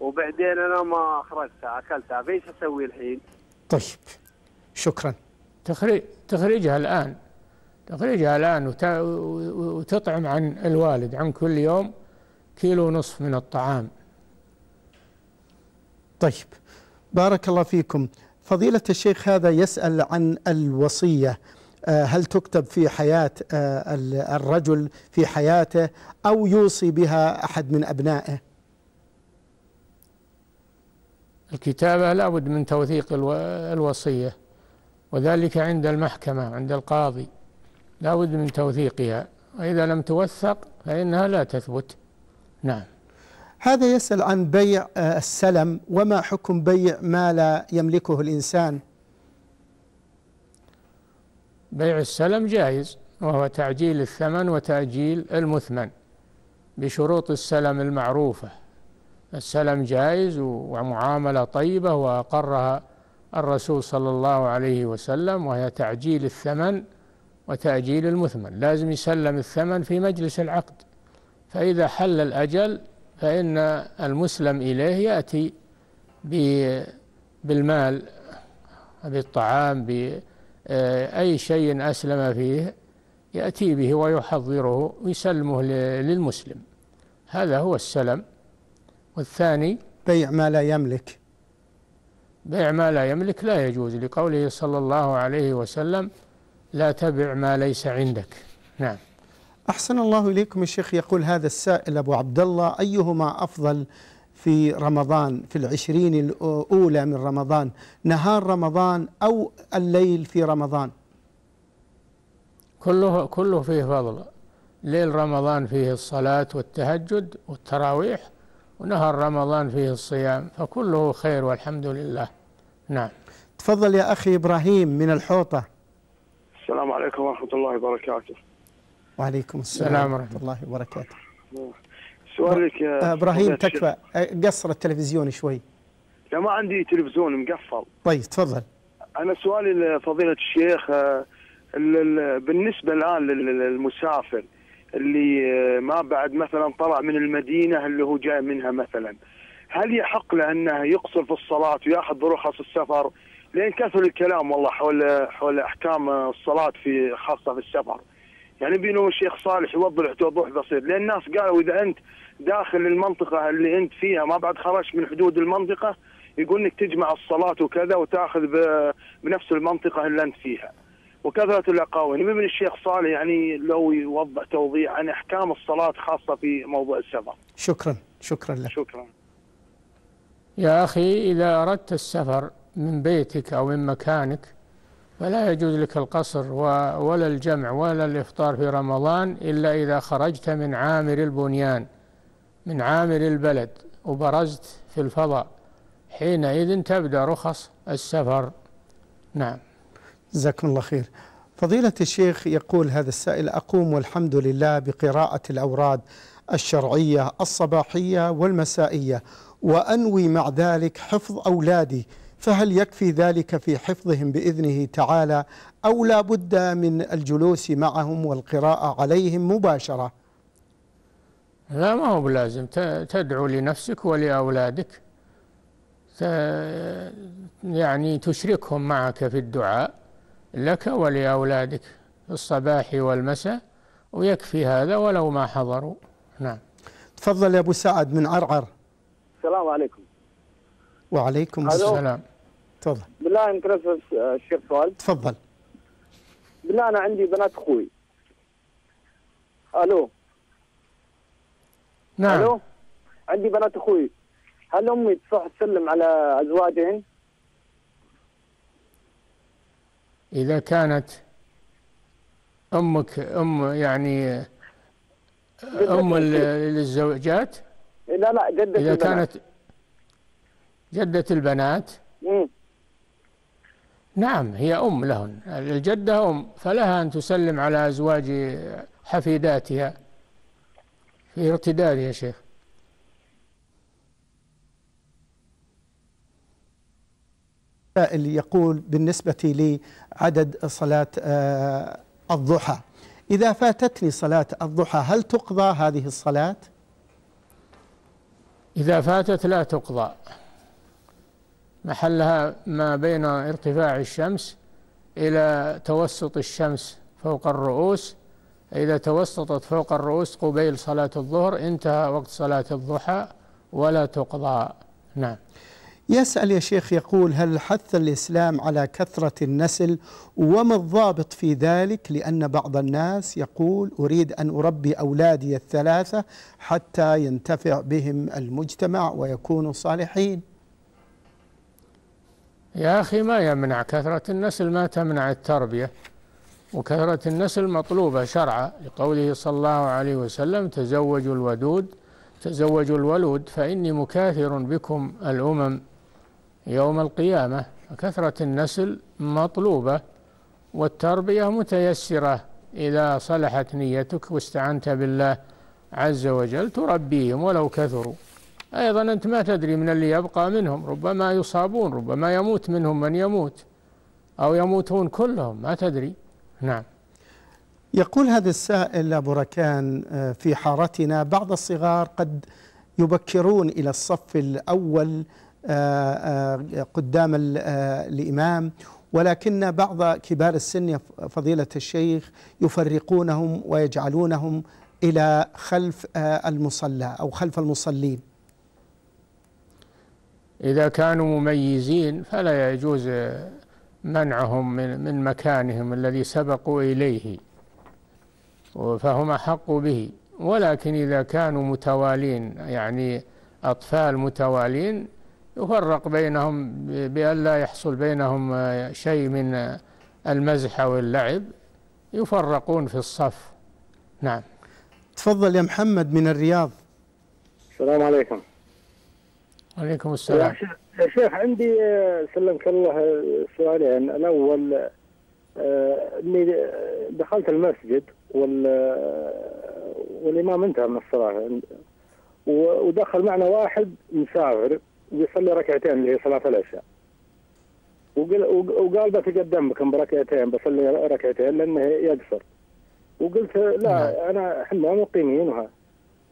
وبعدين أنا ما اخرجتها اكلتها فايش أسوي الحين؟
طيب شكرا.
تخرج تخرجها الآن. تخرجها آلان وتطعم عن الوالد عن كل يوم كيلو ونصف من الطعام.
طيب بارك الله فيكم. فضيلة الشيخ هذا يسأل عن الوصية. آه، هل تكتب في حياة آه، الرجل في حياته أو يوصي بها أحد من أبنائه؟
الكتابة لابد من توثيق الوصية وذلك عند المحكمة عند القاضي. لابد من توثيقها. وإذا لم توثق فإنها لا تثبت. نعم.
هذا يسأل عن بيع آه، السلم. وما حكم بيع ما لا يملكه الإنسان؟
بيع السلم جائز وهو تعجيل الثمن وتأجيل المثمن بشروط السلم المعروفة. السلم جائز ومعاملة طيبة وأقرها الرسول صلى الله عليه وسلم وهي تعجيل الثمن وتأجيل المثمن. لازم يسلم الثمن في مجلس العقد. فإذا حل الأجل فإن المسلم إليه يأتي بالمال بالطعام بأي شيء أسلم فيه يأتي به ويحضره ويسلمه للمسلم. هذا هو السلم. والثاني
بيع ما لا يملك.
بيع ما لا يملك لا يجوز لقوله صلى الله عليه وسلم لا تبع ما ليس عندك. نعم.
أحسن الله إليكم الشيخ يقول هذا السائل أبو عبد الله أيهما أفضل في رمضان في العشرين الأولى من رمضان نهار رمضان أو الليل في رمضان؟
كله كله فيه فضل. ليل رمضان فيه الصلاة والتهجد والتراويح ونهار رمضان فيه الصيام فكله خير والحمد لله. نعم.
تفضل يا أخي إبراهيم من الحوطة.
السلام عليكم ورحمة الله وبركاته.
وعليكم السلام ورحمة الله وبركاته.
سؤالك يا
آه،
إبراهيم.
تكفى. آه، قصر التلفزيون شوي.
لا ما عندي تلفزيون مقفل.
طيب تفضل.
أنا سؤالي لفضيلة الشيخ ال- ال- بالنسبة الآن لل- للمسافر اللي ما بعد مثلا طلع من المدينة اللي هو جاي منها مثلا هل يحق له أنه يقصر في الصلاة ويأخذ رخص السفر؟ لأن كثر الكلام والله حول حول أحكام الصلاة في خاصة في السفر. يعني بينه الشيخ صالح يوضح توضيح بسيط لأن الناس قالوا إذا أنت داخل المنطقة اللي أنت فيها ما بعد خرجت من حدود المنطقة يقول إنك تجمع الصلاة وكذا وتأخذ بنفس المنطقة اللي أنت فيها. وكثرة الأقاويل من الشيخ صالح يعني لو يوضح توضيح عن أحكام الصلاة خاصة في موضوع السفر.
شكرا شكرا لك
شكرا.
يا أخي إذا أردت السفر من بيتك أو من مكانك فلا يجوز لك القصر ولا الجمع ولا الإفطار في رمضان إلا إذا خرجت من عامر البنيان من عامر البلد وبرزت في الفضاء. حينئذ تبدأ رخص السفر. نعم.
جزاكم الله خير. فضيلة الشيخ يقول هذا السائل أقوم والحمد لله بقراءة الأوراد الشرعية الصباحية والمسائية وأنوي مع ذلك حفظ أولادي فهل يكفي ذلك في حفظهم بإذنه تعالى أو لا بد من الجلوس معهم والقراءة عليهم مباشرة؟
لا ما هو بلازم. تدعو لنفسك ولأولادك. ت- يعني تشركهم معك في الدعاء لك ولأولادك في الصباح والمساء ويكفي هذا ولو ما حضروا. نعم.
تفضل يا أبو سعد من عرعر.
السلام عليكم.
وعليكم. السلام. تفضل.
بالله يمكن اسال الشيخ سؤال
تفضل.
بالله أنا عندي بنات أخوي. ألو.
نعم.
ألو. عندي بنات أخوي. هل أمي تصح تسلم على أزواجهن؟
إذا كانت أمك أم يعني أم ال- للزوجات؟
لا لا جدة
إذا
البنات.
كانت جدة البنات؟
مم.
نعم هي أم لهن. الجدة أم فلها أن تسلم على أزواج حفيداتها في ارتداد يا شيخ.
سائل يقول بالنسبة لي عدد صلاة آه، الضحى. إذا فاتتني صلاة الضحى هل تقضى هذه الصلاة؟
إذا فاتت لا تقضى. محلها ما بين ارتفاع الشمس إلى توسط الشمس فوق الرؤوس. إذا توسطت فوق الرؤوس قبيل صلاة الظهر انتهى وقت صلاة الضحى ولا تقضى. نعم.
يسأل يا شيخ يقول هل حث الإسلام على كثرة النسل وما الضابط في ذلك؟ لأن بعض الناس يقول أريد أن أربي أولادي الثلاثة حتى ينتفع بهم المجتمع ويكونوا صالحين.
يا أخي ما يمنع كثرة النسل ما تمنع التربية وكثرة النسل مطلوبة شرعا لقوله صلى الله عليه وسلم تزوجوا الودود تزوجوا الولود فإني مكاثر بكم الأمم يوم القيامة. كثرة النسل مطلوبة والتربية متيسرة إذا صلحت نيتك واستعنت بالله عز وجل تربيهم ولو كثروا. أيضا أنت ما تدري من اللي يبقى منهم ربما يصابون ربما يموت منهم من يموت أو يموتون كلهم ما تدري. نعم.
يقول هذا السائل أبو ركان آه، في حارتنا بعض الصغار قد يبكرون إلى الصف الأول آه، آه، قدام ال- الإمام ولكن بعض كبار السن فضيلة الشيخ يفرقونهم ويجعلونهم إلى خلف المصلى أو خلف المصلين.
إذا كانوا مميزين فلا يجوز منعهم من من مكانهم الذي سبقوا إليه. فهم أحق به. ولكن إذا كانوا متوالين يعني أطفال متوالين يفرق بينهم بأن لا يحصل بينهم شيء من المزح أو اللعب يفرقون في الصف. نعم.
تفضل يا محمد من الرياض.
السلام عليكم.
عليكم
يا
السلام.
شيخ- يا شيخ عندي آه، سلمك الله آه، سؤالين. الأول آه، إني دخلت المسجد وال والإمام انتهى من الصلاة. ودخل معنا واحد مسافر بيصلي ركعتين اللي هي صلاة العشاء. وقال وقال بتقدم بكم بركعتين بصلي ركعتين لأنه يقصر. وقلت لا أنا إحنا مقيمين وها.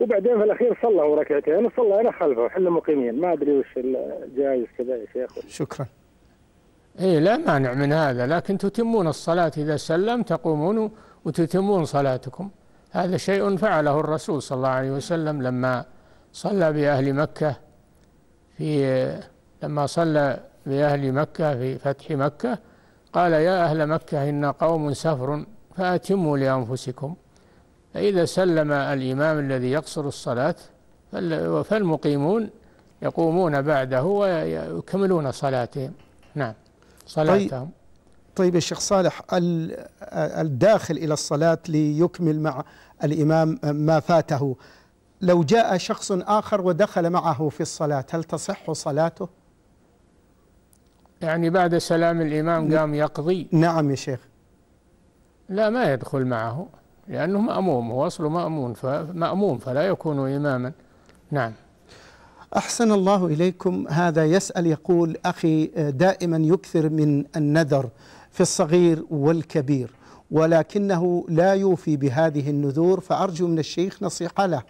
وبعدين في الأخير صلى هو ركعتين وصلى أنا خلفه إحنا مقيمين ما أدري وش الجايز كذا يا شيخ.
شكرا.
إيه لا مانع من هذا لكن تتمون الصلاة إذا سلم تقومون وتتمون صلاتكم. هذا شيء فعله الرسول صلى الله عليه وسلم لما صلى بأهل مكة في لما صلى بأهل مكة في فتح مكة قال يا أهل مكة إن قوم سفر فأتموا لأنفسكم. فإذا سلم الإمام الذي يقصر الصلاة فال- فالمقيمون يقومون بعده ويكملون صلاتهم. نعم صلاتهم.
طيب يا شيخ صالح ال- الداخل إلى الصلاة ليكمل مع الإمام ما فاته. لو جاء شخص آخر ودخل معه في الصلاة هل تصح صلاته؟
يعني بعد سلام الإمام قام يقضي؟
نعم يا شيخ.
لا ما يدخل معه. لأنه مأموم هو أصله مأمون فمأموم فلا يكون إماما. نعم.
أحسن الله إليكم. هذا يسأل يقول أخي دائما يكثر من النذر في الصغير والكبير ولكنه لا يوفي بهذه النذور فأرجو من الشيخ نصيحة له.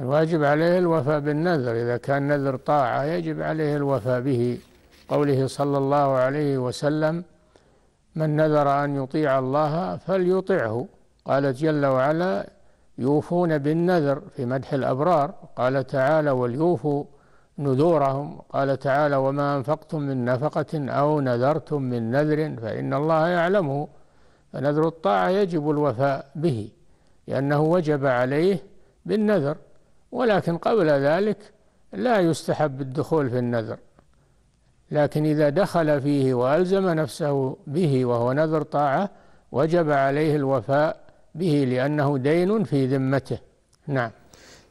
الواجب عليه الوفاء بالنذر. إذا كان نذر طاعة يجب عليه الوفاء به قوله صلى الله عليه وسلم من نذر أن يطيع الله فليطعه. قال جل وعلا يوفون بالنذر في مدح الأبرار. قال تعالى وليوفوا نذورهم. قال تعالى وما أنفقتم من نفقة أو نذرتم من نذر فإن الله يعلمه. فنذر الطاعة يجب الوفاء به لأنه وجب عليه بالنذر ولكن قبل ذلك لا يستحب الدخول في النذر. لكن إذا دخل فيه وألزم نفسه به وهو نذر طاعة وجب عليه الوفاء به لأنه دين في ذمته. نعم.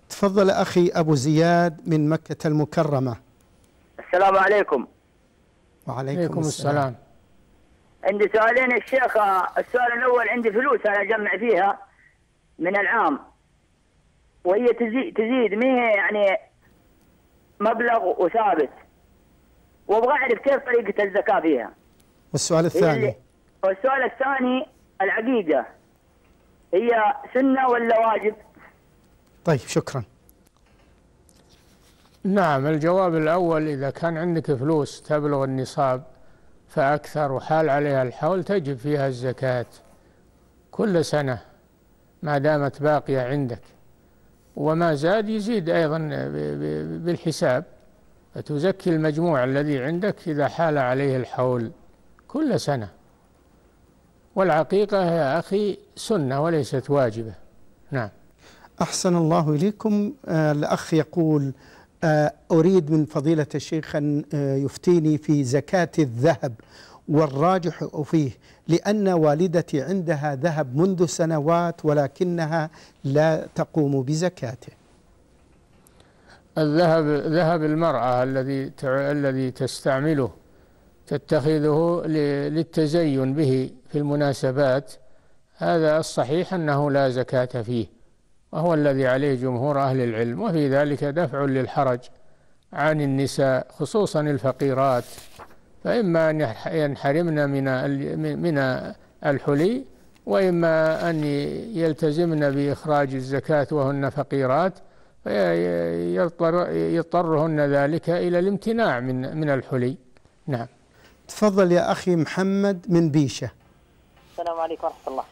تفضل أخي أبو زياد من مكة المكرمة.
السلام عليكم.
وعليكم
عليكم
السلام.
السلام.
عندي سؤالين يا شيخ. السؤال الأول عندي فلوس أنا أجمع فيها من العام. وهي تزيد تزيد ما هي يعني مبلغ وثابت؟ وابغى أعرف كيف طريقة الزكاة فيها.
والسؤال الثاني.
والسؤال الثاني العقيقه هي سنة ولا واجب؟
طيب شكرا.
نعم الجواب الأول إذا كان عندك فلوس تبلغ النصاب فأكثر وحال عليها الحول تجب فيها الزكاة كل سنة ما دامت باقية عندك. وما زاد يزيد أيضا بالحساب. فتزكي المجموع الذي عندك إذا حال عليه الحول كل سنة؟ والعقيقة يا أخي سنة وليست واجبة. نعم.
أحسن الله إليكم. آه الأخ يقول آه أريد من فضيلة الشيخ أن آه يفتيني في زكاة الذهب والراجح فيه لأن والدتي عندها ذهب منذ سنوات ولكنها لا تقوم بزكاته.
الذهب ذهب المرأة الذي الذي تستعمله تتخذه للتزين به في المناسبات. هذا الصحيح أنه لا زكاة فيه وهو الذي عليه جمهور أهل العلم وفي ذلك دفع للحرج عن النساء خصوصا الفقيرات. فإما أن ينحرمن من من الحلي وإما أن يلتزمن بإخراج الزكاة وهن فقيرات. فيضطر يضطرهن ذلك إلى الامتناع من من الحلي. نعم.
تفضل يا أخي محمد من بيشة.
السلام عليكم ورحمة الله.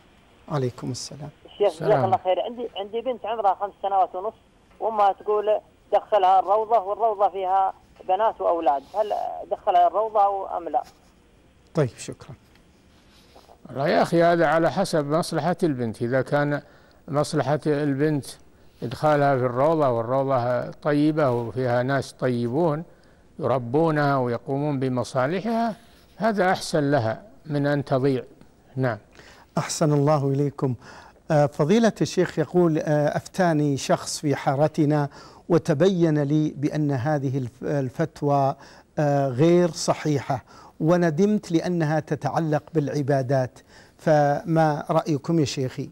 عليكم السلام.
الشيخ
السلام.
جزاك الله خير. عندي عندي بنت عمرها خمس سنوات ونص وأمها تقول دخلها الروضة والروضة فيها بنات وأولاد. هل دخلها الروضة أو أم لا؟
طيب شكرا.
والله يا أخي هذا على حسب مصلحة البنت. إذا كان مصلحة البنت إدخالها في الروضة والروضة طيبة وفيها ناس طيبون يربونها ويقومون بمصالحها هذا أحسن لها من أن تضيع. نعم.
أحسن الله إليكم. آه، فضيلة الشيخ يقول آه، أفتاني شخص في حارتنا وتبين لي بأن هذه الف- الفتوى آه، غير صحيحة وندمت لأنها تتعلق بالعبادات. فما رأيكم يا شيخي؟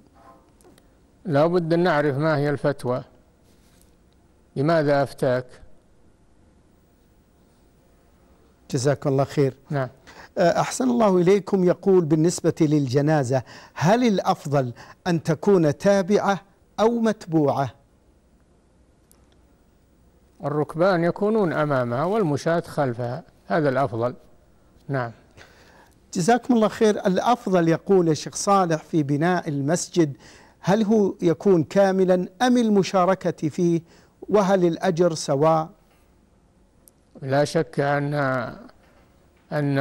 لا بد أن نعرف ما هي الفتوى. لماذا أفتاك؟
جزاكم الله خير.
نعم.
آه، أحسن الله إليكم يقول بالنسبة للجنازة هل الأفضل أن تكون تابعة أو متبوعة؟
الركبان يكونون أمامها والمشاة خلفها هذا الأفضل. نعم.
جزاكم الله خير. الأفضل يقول الشيخ صالح في بناء المسجد هل هو يكون كاملا أم المشاركة فيه؟ وهل الأجر سواء؟
لا شك أن أن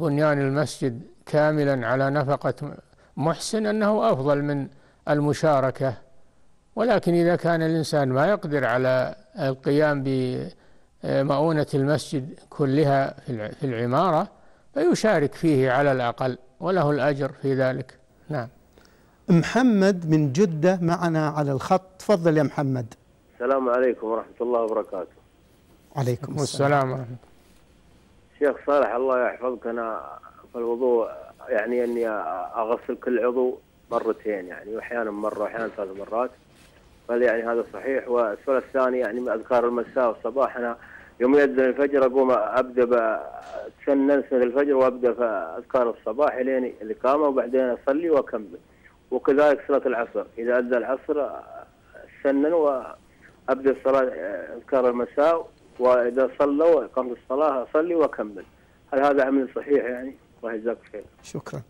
بنيان المسجد كاملا على نفقة محسن أنه أفضل من المشاركة. ولكن إذا كان الإنسان ما يقدر على القيام بمؤونة المسجد كلها في العمارة فيشارك فيه على الأقل وله الأجر في ذلك. نعم.
محمد من جدة معنا على الخط. تفضل يا محمد.
السلام عليكم ورحمة الله وبركاته.
عليكم السلام.
والسلام ورحمة
شيخ صالح الله يحفظك أنا في الوضوء. يعني أني أغسل كل عضو مرتين يعني وأحيانا مرة وأحيانا ثلاث مرات. فهل يعني هذا صحيح. والسؤال الثاني يعني من أذكار المساء والصباح. أنا يوم يأذن الفجر أقوم أبدأ بتسنن سنة الفجر وأبدأ في أذكار الصباح لين الإقامة وبعدين أصلي وأكمل. وكذلك صلاة العصر. إذا أذن العصر سنن وأبدأ الصلاة أذكار المساء وإذا صلوا إقامة الصلاة أصلي وأكمل هل هذا عمل صحيح يعني؟ الله يجزاك خير.
شكرا.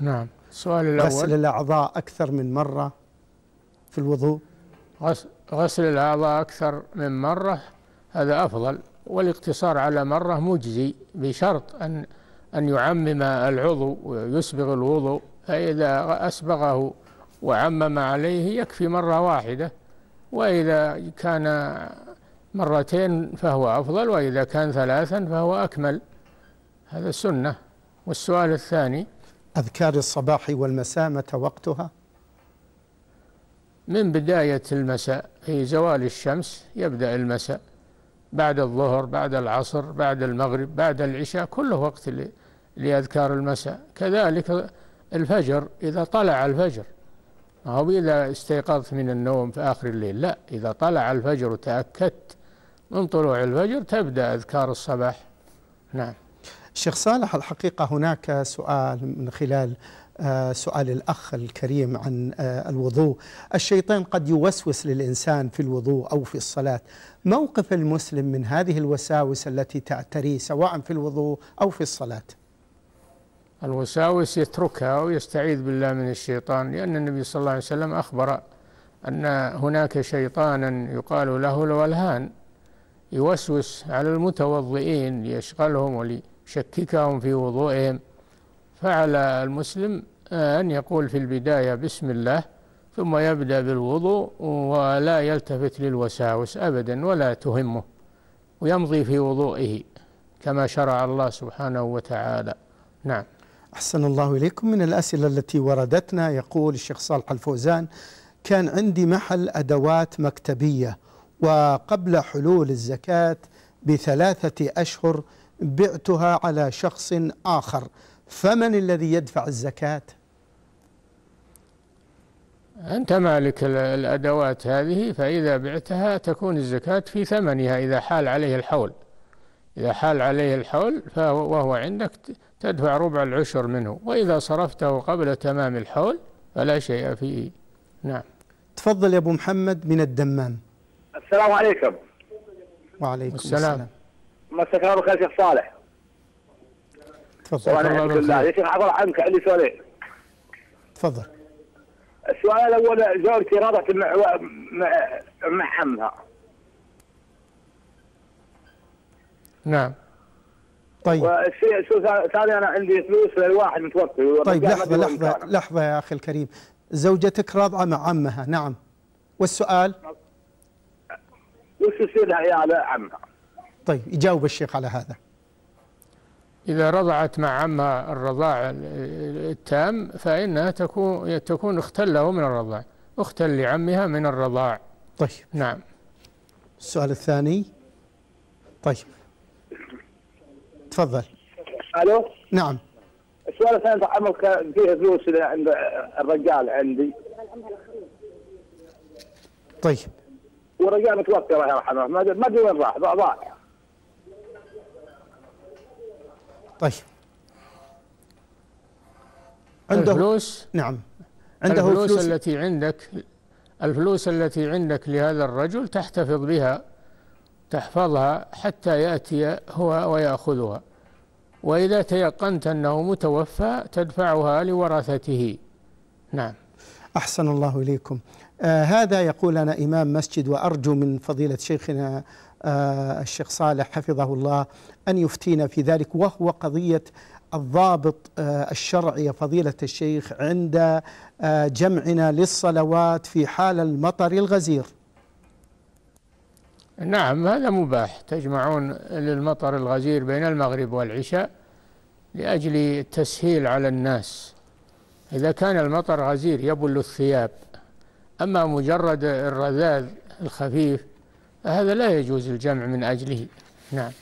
نعم. السؤال الأول.
غسل الأعضاء أكثر من مرة في الوضوء؟
غسل الأعضاء أكثر من مرة هذا أفضل. والاقتصار على مرة مجزي بشرط أن أن يعمم العضو ويسبغ الوضوء. فإذا أسبغه وعمم عليه يكفي مرة واحدة وإذا كان مرتين فهو أفضل وإذا كان ثلاثا فهو أكمل. هذا سنة. والسؤال الثاني
أذكار الصباح والمساء متى وقتها؟
من بداية المساء في زوال الشمس يبدأ المساء. بعد الظهر بعد العصر بعد المغرب بعد العشاء كله وقت لأذكار المساء. كذلك الفجر إذا طلع الفجر. هو إذا استيقظت من النوم في آخر الليل لا إذا طلع الفجر وتأكدت من طلوع الفجر تبدأ أذكار الصباح. نعم.
شيخ صالح الحقيقة هناك سؤال من خلال آه، سؤال الأخ الكريم عن آه، الوضوء. الشيطان قد يوسوس للإنسان في الوضوء أو في الصلاة. موقف المسلم من هذه الوساوس التي تعتري سواء في الوضوء أو في الصلاة؟
الوساوس يتركها ويستعيذ بالله من الشيطان لأن النبي صلى الله عليه وسلم أخبر أن هناك شيطانا يقال له الولهان يوسوس على المتوضئين ليشغلهم وليشككهم في وضوئهم. فعلى المسلم أن يقول في البداية بسم الله ثم يبدأ بالوضوء ولا يلتفت للوساوس أبدا ولا تهمه ويمضي في وضوئه كما شرع الله سبحانه وتعالى. نعم.
أحسن الله إليكم من الأسئلة التي وردتنا يقول الشيخ صالح الفوزان كان عندي محل أدوات مكتبية وقبل حلول الزكاة بثلاثة أشهر بعتها على شخص آخر فمن الذي يدفع الزكاة؟
أنت مالك الأدوات هذه فإذا بعتها تكون الزكاة في ثمنها إذا حال عليه الحول إذا حال عليه الحول فهو وهو عندك تدفع ربع العشر منه. وإذا صرفته قبل تمام الحول فلا شيء فيه. نعم.
تفضل يا أبو محمد من الدمام.
السلام عليكم.
وعليكم السلام, السلام.
مساك الله بالخير شيخ صالح.
تفضل.
الحمد لله يا شيخ عبر عنك عندي سؤالين.
تفضل.
السؤال الأول زوجتي رضت مع مع مع عمها
نعم.
طيب.
والشيء الثاني أنا عندي فلوس للواحد متوفي
طيب لحظة لحظة لحظة يا أخي الكريم. زوجتك راضعة مع عمها. نعم. والسؤال؟
وش يصير لعيال عمها؟
طيب يجاوب الشيخ على هذا.
إذا رضعت مع عمها الرضاع التام فإنها تكون تكون أختا له من الرضاع. أختا لعمها من الرضاع.
طيب.
نعم.
السؤال الثاني؟ طيب. تفضل.
ألو؟
نعم.
السؤال الثاني عمك فيه فلوس عند الرجال عندي.
طيب.
ورجع متوفي الله يرحمه. ما ادري ما أدري وين راح ضاع.
طيب. عنده
الفلوس؟
نعم. عنده
الفلوس
فلوس
التي عندك الفلوس التي عندك لهذا الرجل تحتفظ بها تحفظها حتى يأتي هو ويأخذها. وإذا تيقنت أنه متوفى تدفعها لورثته نعم.
أحسن الله إليكم. آه هذا يقول أنا إمام مسجد وأرجو من فضيلة شيخنا آه الشيخ صالح حفظه الله أن يفتينا في ذلك وهو قضية الضابط آه الشرعي يا فضيلة الشيخ عند آه جمعنا للصلوات في حال المطر الغزير.
نعم هذا مباح. تجمعون للمطر الغزير بين المغرب والعشاء لأجل التسهيل على الناس. إذا كان المطر غزير يبل الثياب. أما مجرد الرذاذ الخفيف هذا لا يجوز الجمع من أجله. نعم.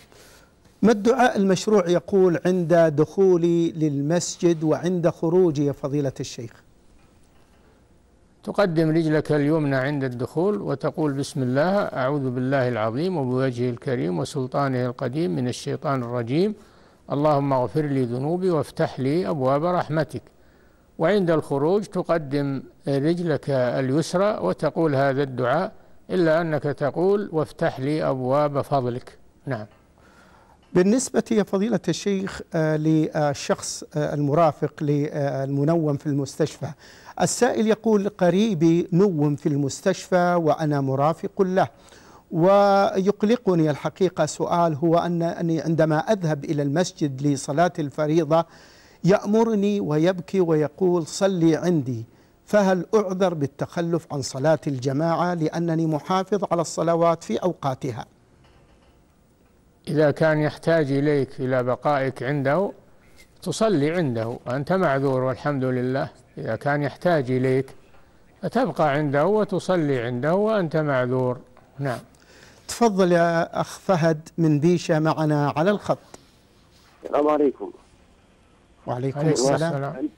ما الدعاء المشروع؟ يقول عند دخولي للمسجد وعند خروجي يا فضيلة الشيخ.
تقدم رجلك اليمنى عند الدخول وتقول بسم الله أعوذ بالله العظيم وبوجهه الكريم وسلطانه القديم من الشيطان الرجيم. اللهم اغفر لي ذنوبي وافتح لي أبواب رحمتك. وعند الخروج تقدم رجلك اليسرى وتقول هذا الدعاء إلا أنك تقول وافتح لي أبواب فضلك. نعم.
بالنسبة يا فضيلة الشيخ آه، للشخص آه، المرافق للمنوم في المستشفى السائل يقول قريبي نوم في المستشفى وأنا مرافق له. ويقلقني الحقيقة سؤال هو أن أني عندما أذهب إلى المسجد لصلاة الفريضة يأمرني ويبكي ويقول صلي عندي فهل أعذر بالتخلف عن صلاة الجماعة لأنني محافظ على الصلوات في أوقاتها؟
إذا كان يحتاج إليك إلى بقائك عنده تصلي عنده وأنت معذور والحمد لله. إذا كان يحتاج إليك فتبقى عنده وتصلي عنده وأنت معذور. نعم.
تفضل يا أخ فهد من بيشة معنا على الخط.
السلام عليكم.
وعليكم
عليكم
السلام.
السلام.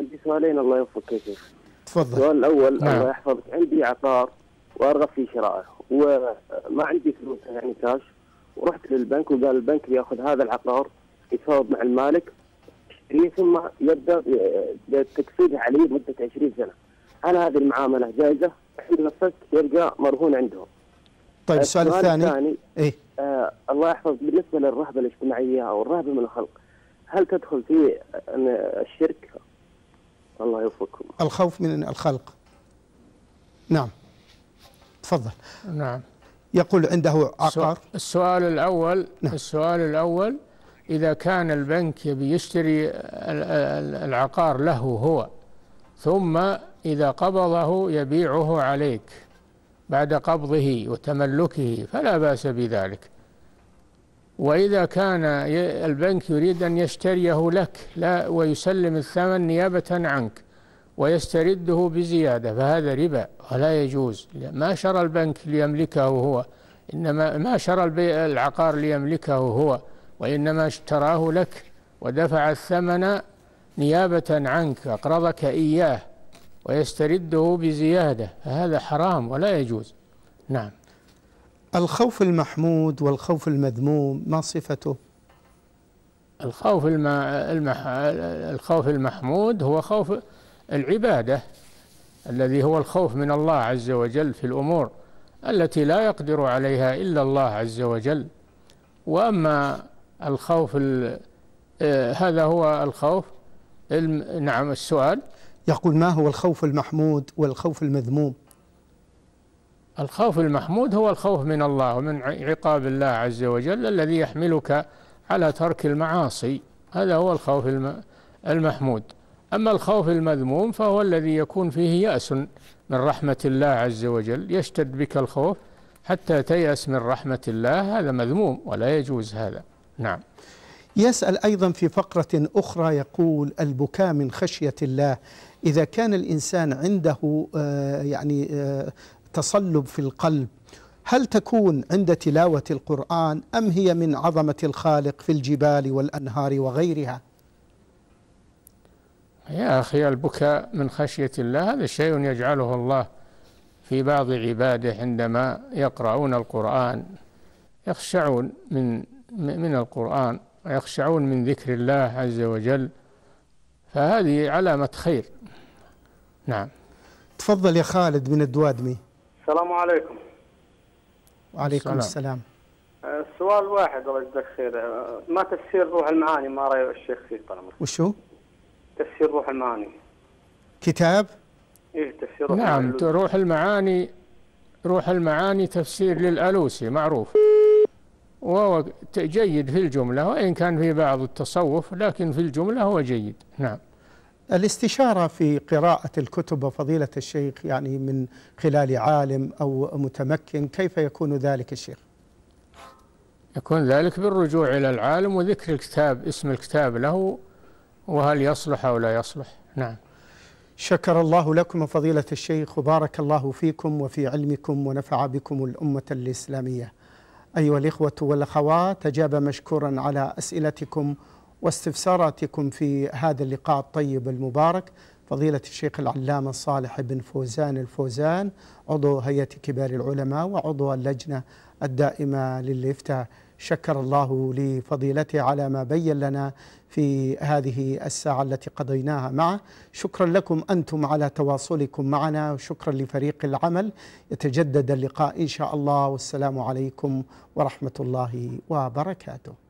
عندي سؤالين الله يوفقك يا شيخ.
تفضل.
السؤال الأول
نعم.
الله يحفظك. عندي عقار وأرغب في شرائه وما عندي فلوس يعني كاش. ورحت للبنك وقال البنك بيأخذ هذا العقار يتفاوض مع المالك. ثم يبدأ تقسيطه عليه لمده 20 سنة. هل هذه المعاملة جائزة؟ عند نفسك يرجع مرهون عندهم.
طيب السؤال الثاني
الثاني
إيه
آه الله يحفظ بالنسبة للرهبة الاجتماعية أو الرهبة من الخلق هل تدخل في الشرك؟ الله يوفقكم.
الخوف من الخلق نعم تفضل
نعم
يقول عنده عقار
السؤال الأول
نعم.
السؤال الأول إذا كان البنك يبي يشتري ال- ال- العقار له هو ثم إذا قبضه يبيعه عليك بعد قبضه وتملكه فلا بأس بذلك. وإذا كان البنك يريد أن يشتريه لك لا ويسلم الثمن نيابة عنك ويسترده بزيادة فهذا ربا ولا يجوز. ما شرى البنك ليملكه هو إنما ما شرى العقار ليملكه هو. وإنما اشتراه لك ودفع الثمن نيابة عنك أقرضك إياه ويسترده بزيادة. فهذا حرام ولا يجوز. نعم.
الخوف المحمود والخوف المذموم ما صفته؟
الخوف الم... المح... الخوف المحمود هو خوف العبادة الذي هو الخوف من الله عز وجل في الأمور التي لا يقدر عليها إلا الله عز وجل. وأما الخوف ال... آه، هذا هو الخوف. نعم السؤال.
يقول ما هو الخوف المحمود والخوف المذموم؟
الخوف المحمود هو الخوف من الله ومن عقاب الله عز وجل الذي يحملك على ترك المعاصي. هذا هو الخوف الم- المحمود. أما الخوف المذموم فهو الذي يكون فيه يأس من رحمة الله عز وجل. يشتد بك الخوف حتى تيأس من رحمة الله. هذا مذموم ولا يجوز هذا. نعم.
يسأل أيضا في فقرة أخرى يقول البكاء من خشية الله. إذا كان الإنسان عنده آه، يعني آه، تصلب في القلب هل تكون عند تلاوة القرآن أم هي من عظمة الخالق في الجبال والأنهار وغيرها؟
يا أخي البكاء من خشية الله هذا شيء يجعله الله في بعض عباده عندما يقرؤون القرآن يخشعون من من القرآن ويخشعون من ذكر الله عز وجل فهذه علامة خير. نعم.
تفضل يا خالد من الدوادمي.
السلام عليكم.
وعليكم السلام,
السلام. السؤال واحد الله يجزاك خير. ما تفسير روح المعاني؟ ما رأي الشيخ فيه طال
وشو؟
تفسير روح المعاني.
كتاب؟
إيه تفسير روح
نعم. روح المعاني روح المعاني تفسير للألوسي معروف. وهو جيد في الجملة وإن كان في بعض التصوف لكن في الجملة هو جيد. نعم.
الاستشارة في قراءة الكتب فضيلة الشيخ يعني من خلال عالم أو متمكن كيف يكون ذلك الشيخ؟
يكون ذلك بالرجوع إلى العالم وذكر الكتاب اسم الكتاب له وهل يصلح أو لا يصلح. نعم.
شكر الله لكم فضيلة الشيخ وبارك الله فيكم وفي علمكم ونفع بكم الأمة الإسلامية. أيها الإخوة والأخوات أجاب مشكورا على أسئلتكم واستفساراتكم في هذا اللقاء الطيب المبارك. فضيلة الشيخ العلامة صالح بن فوزان الفوزان عضو هيئة كبار العلماء وعضو اللجنة الدائمة للإفتاء. شكر الله لفضيلته على ما بين لنا في هذه الساعة التي قضيناها معه. شكرا لكم أنتم على تواصلكم معنا وشكرا لفريق العمل. يتجدد اللقاء إن شاء الله. والسلام عليكم ورحمة الله وبركاته.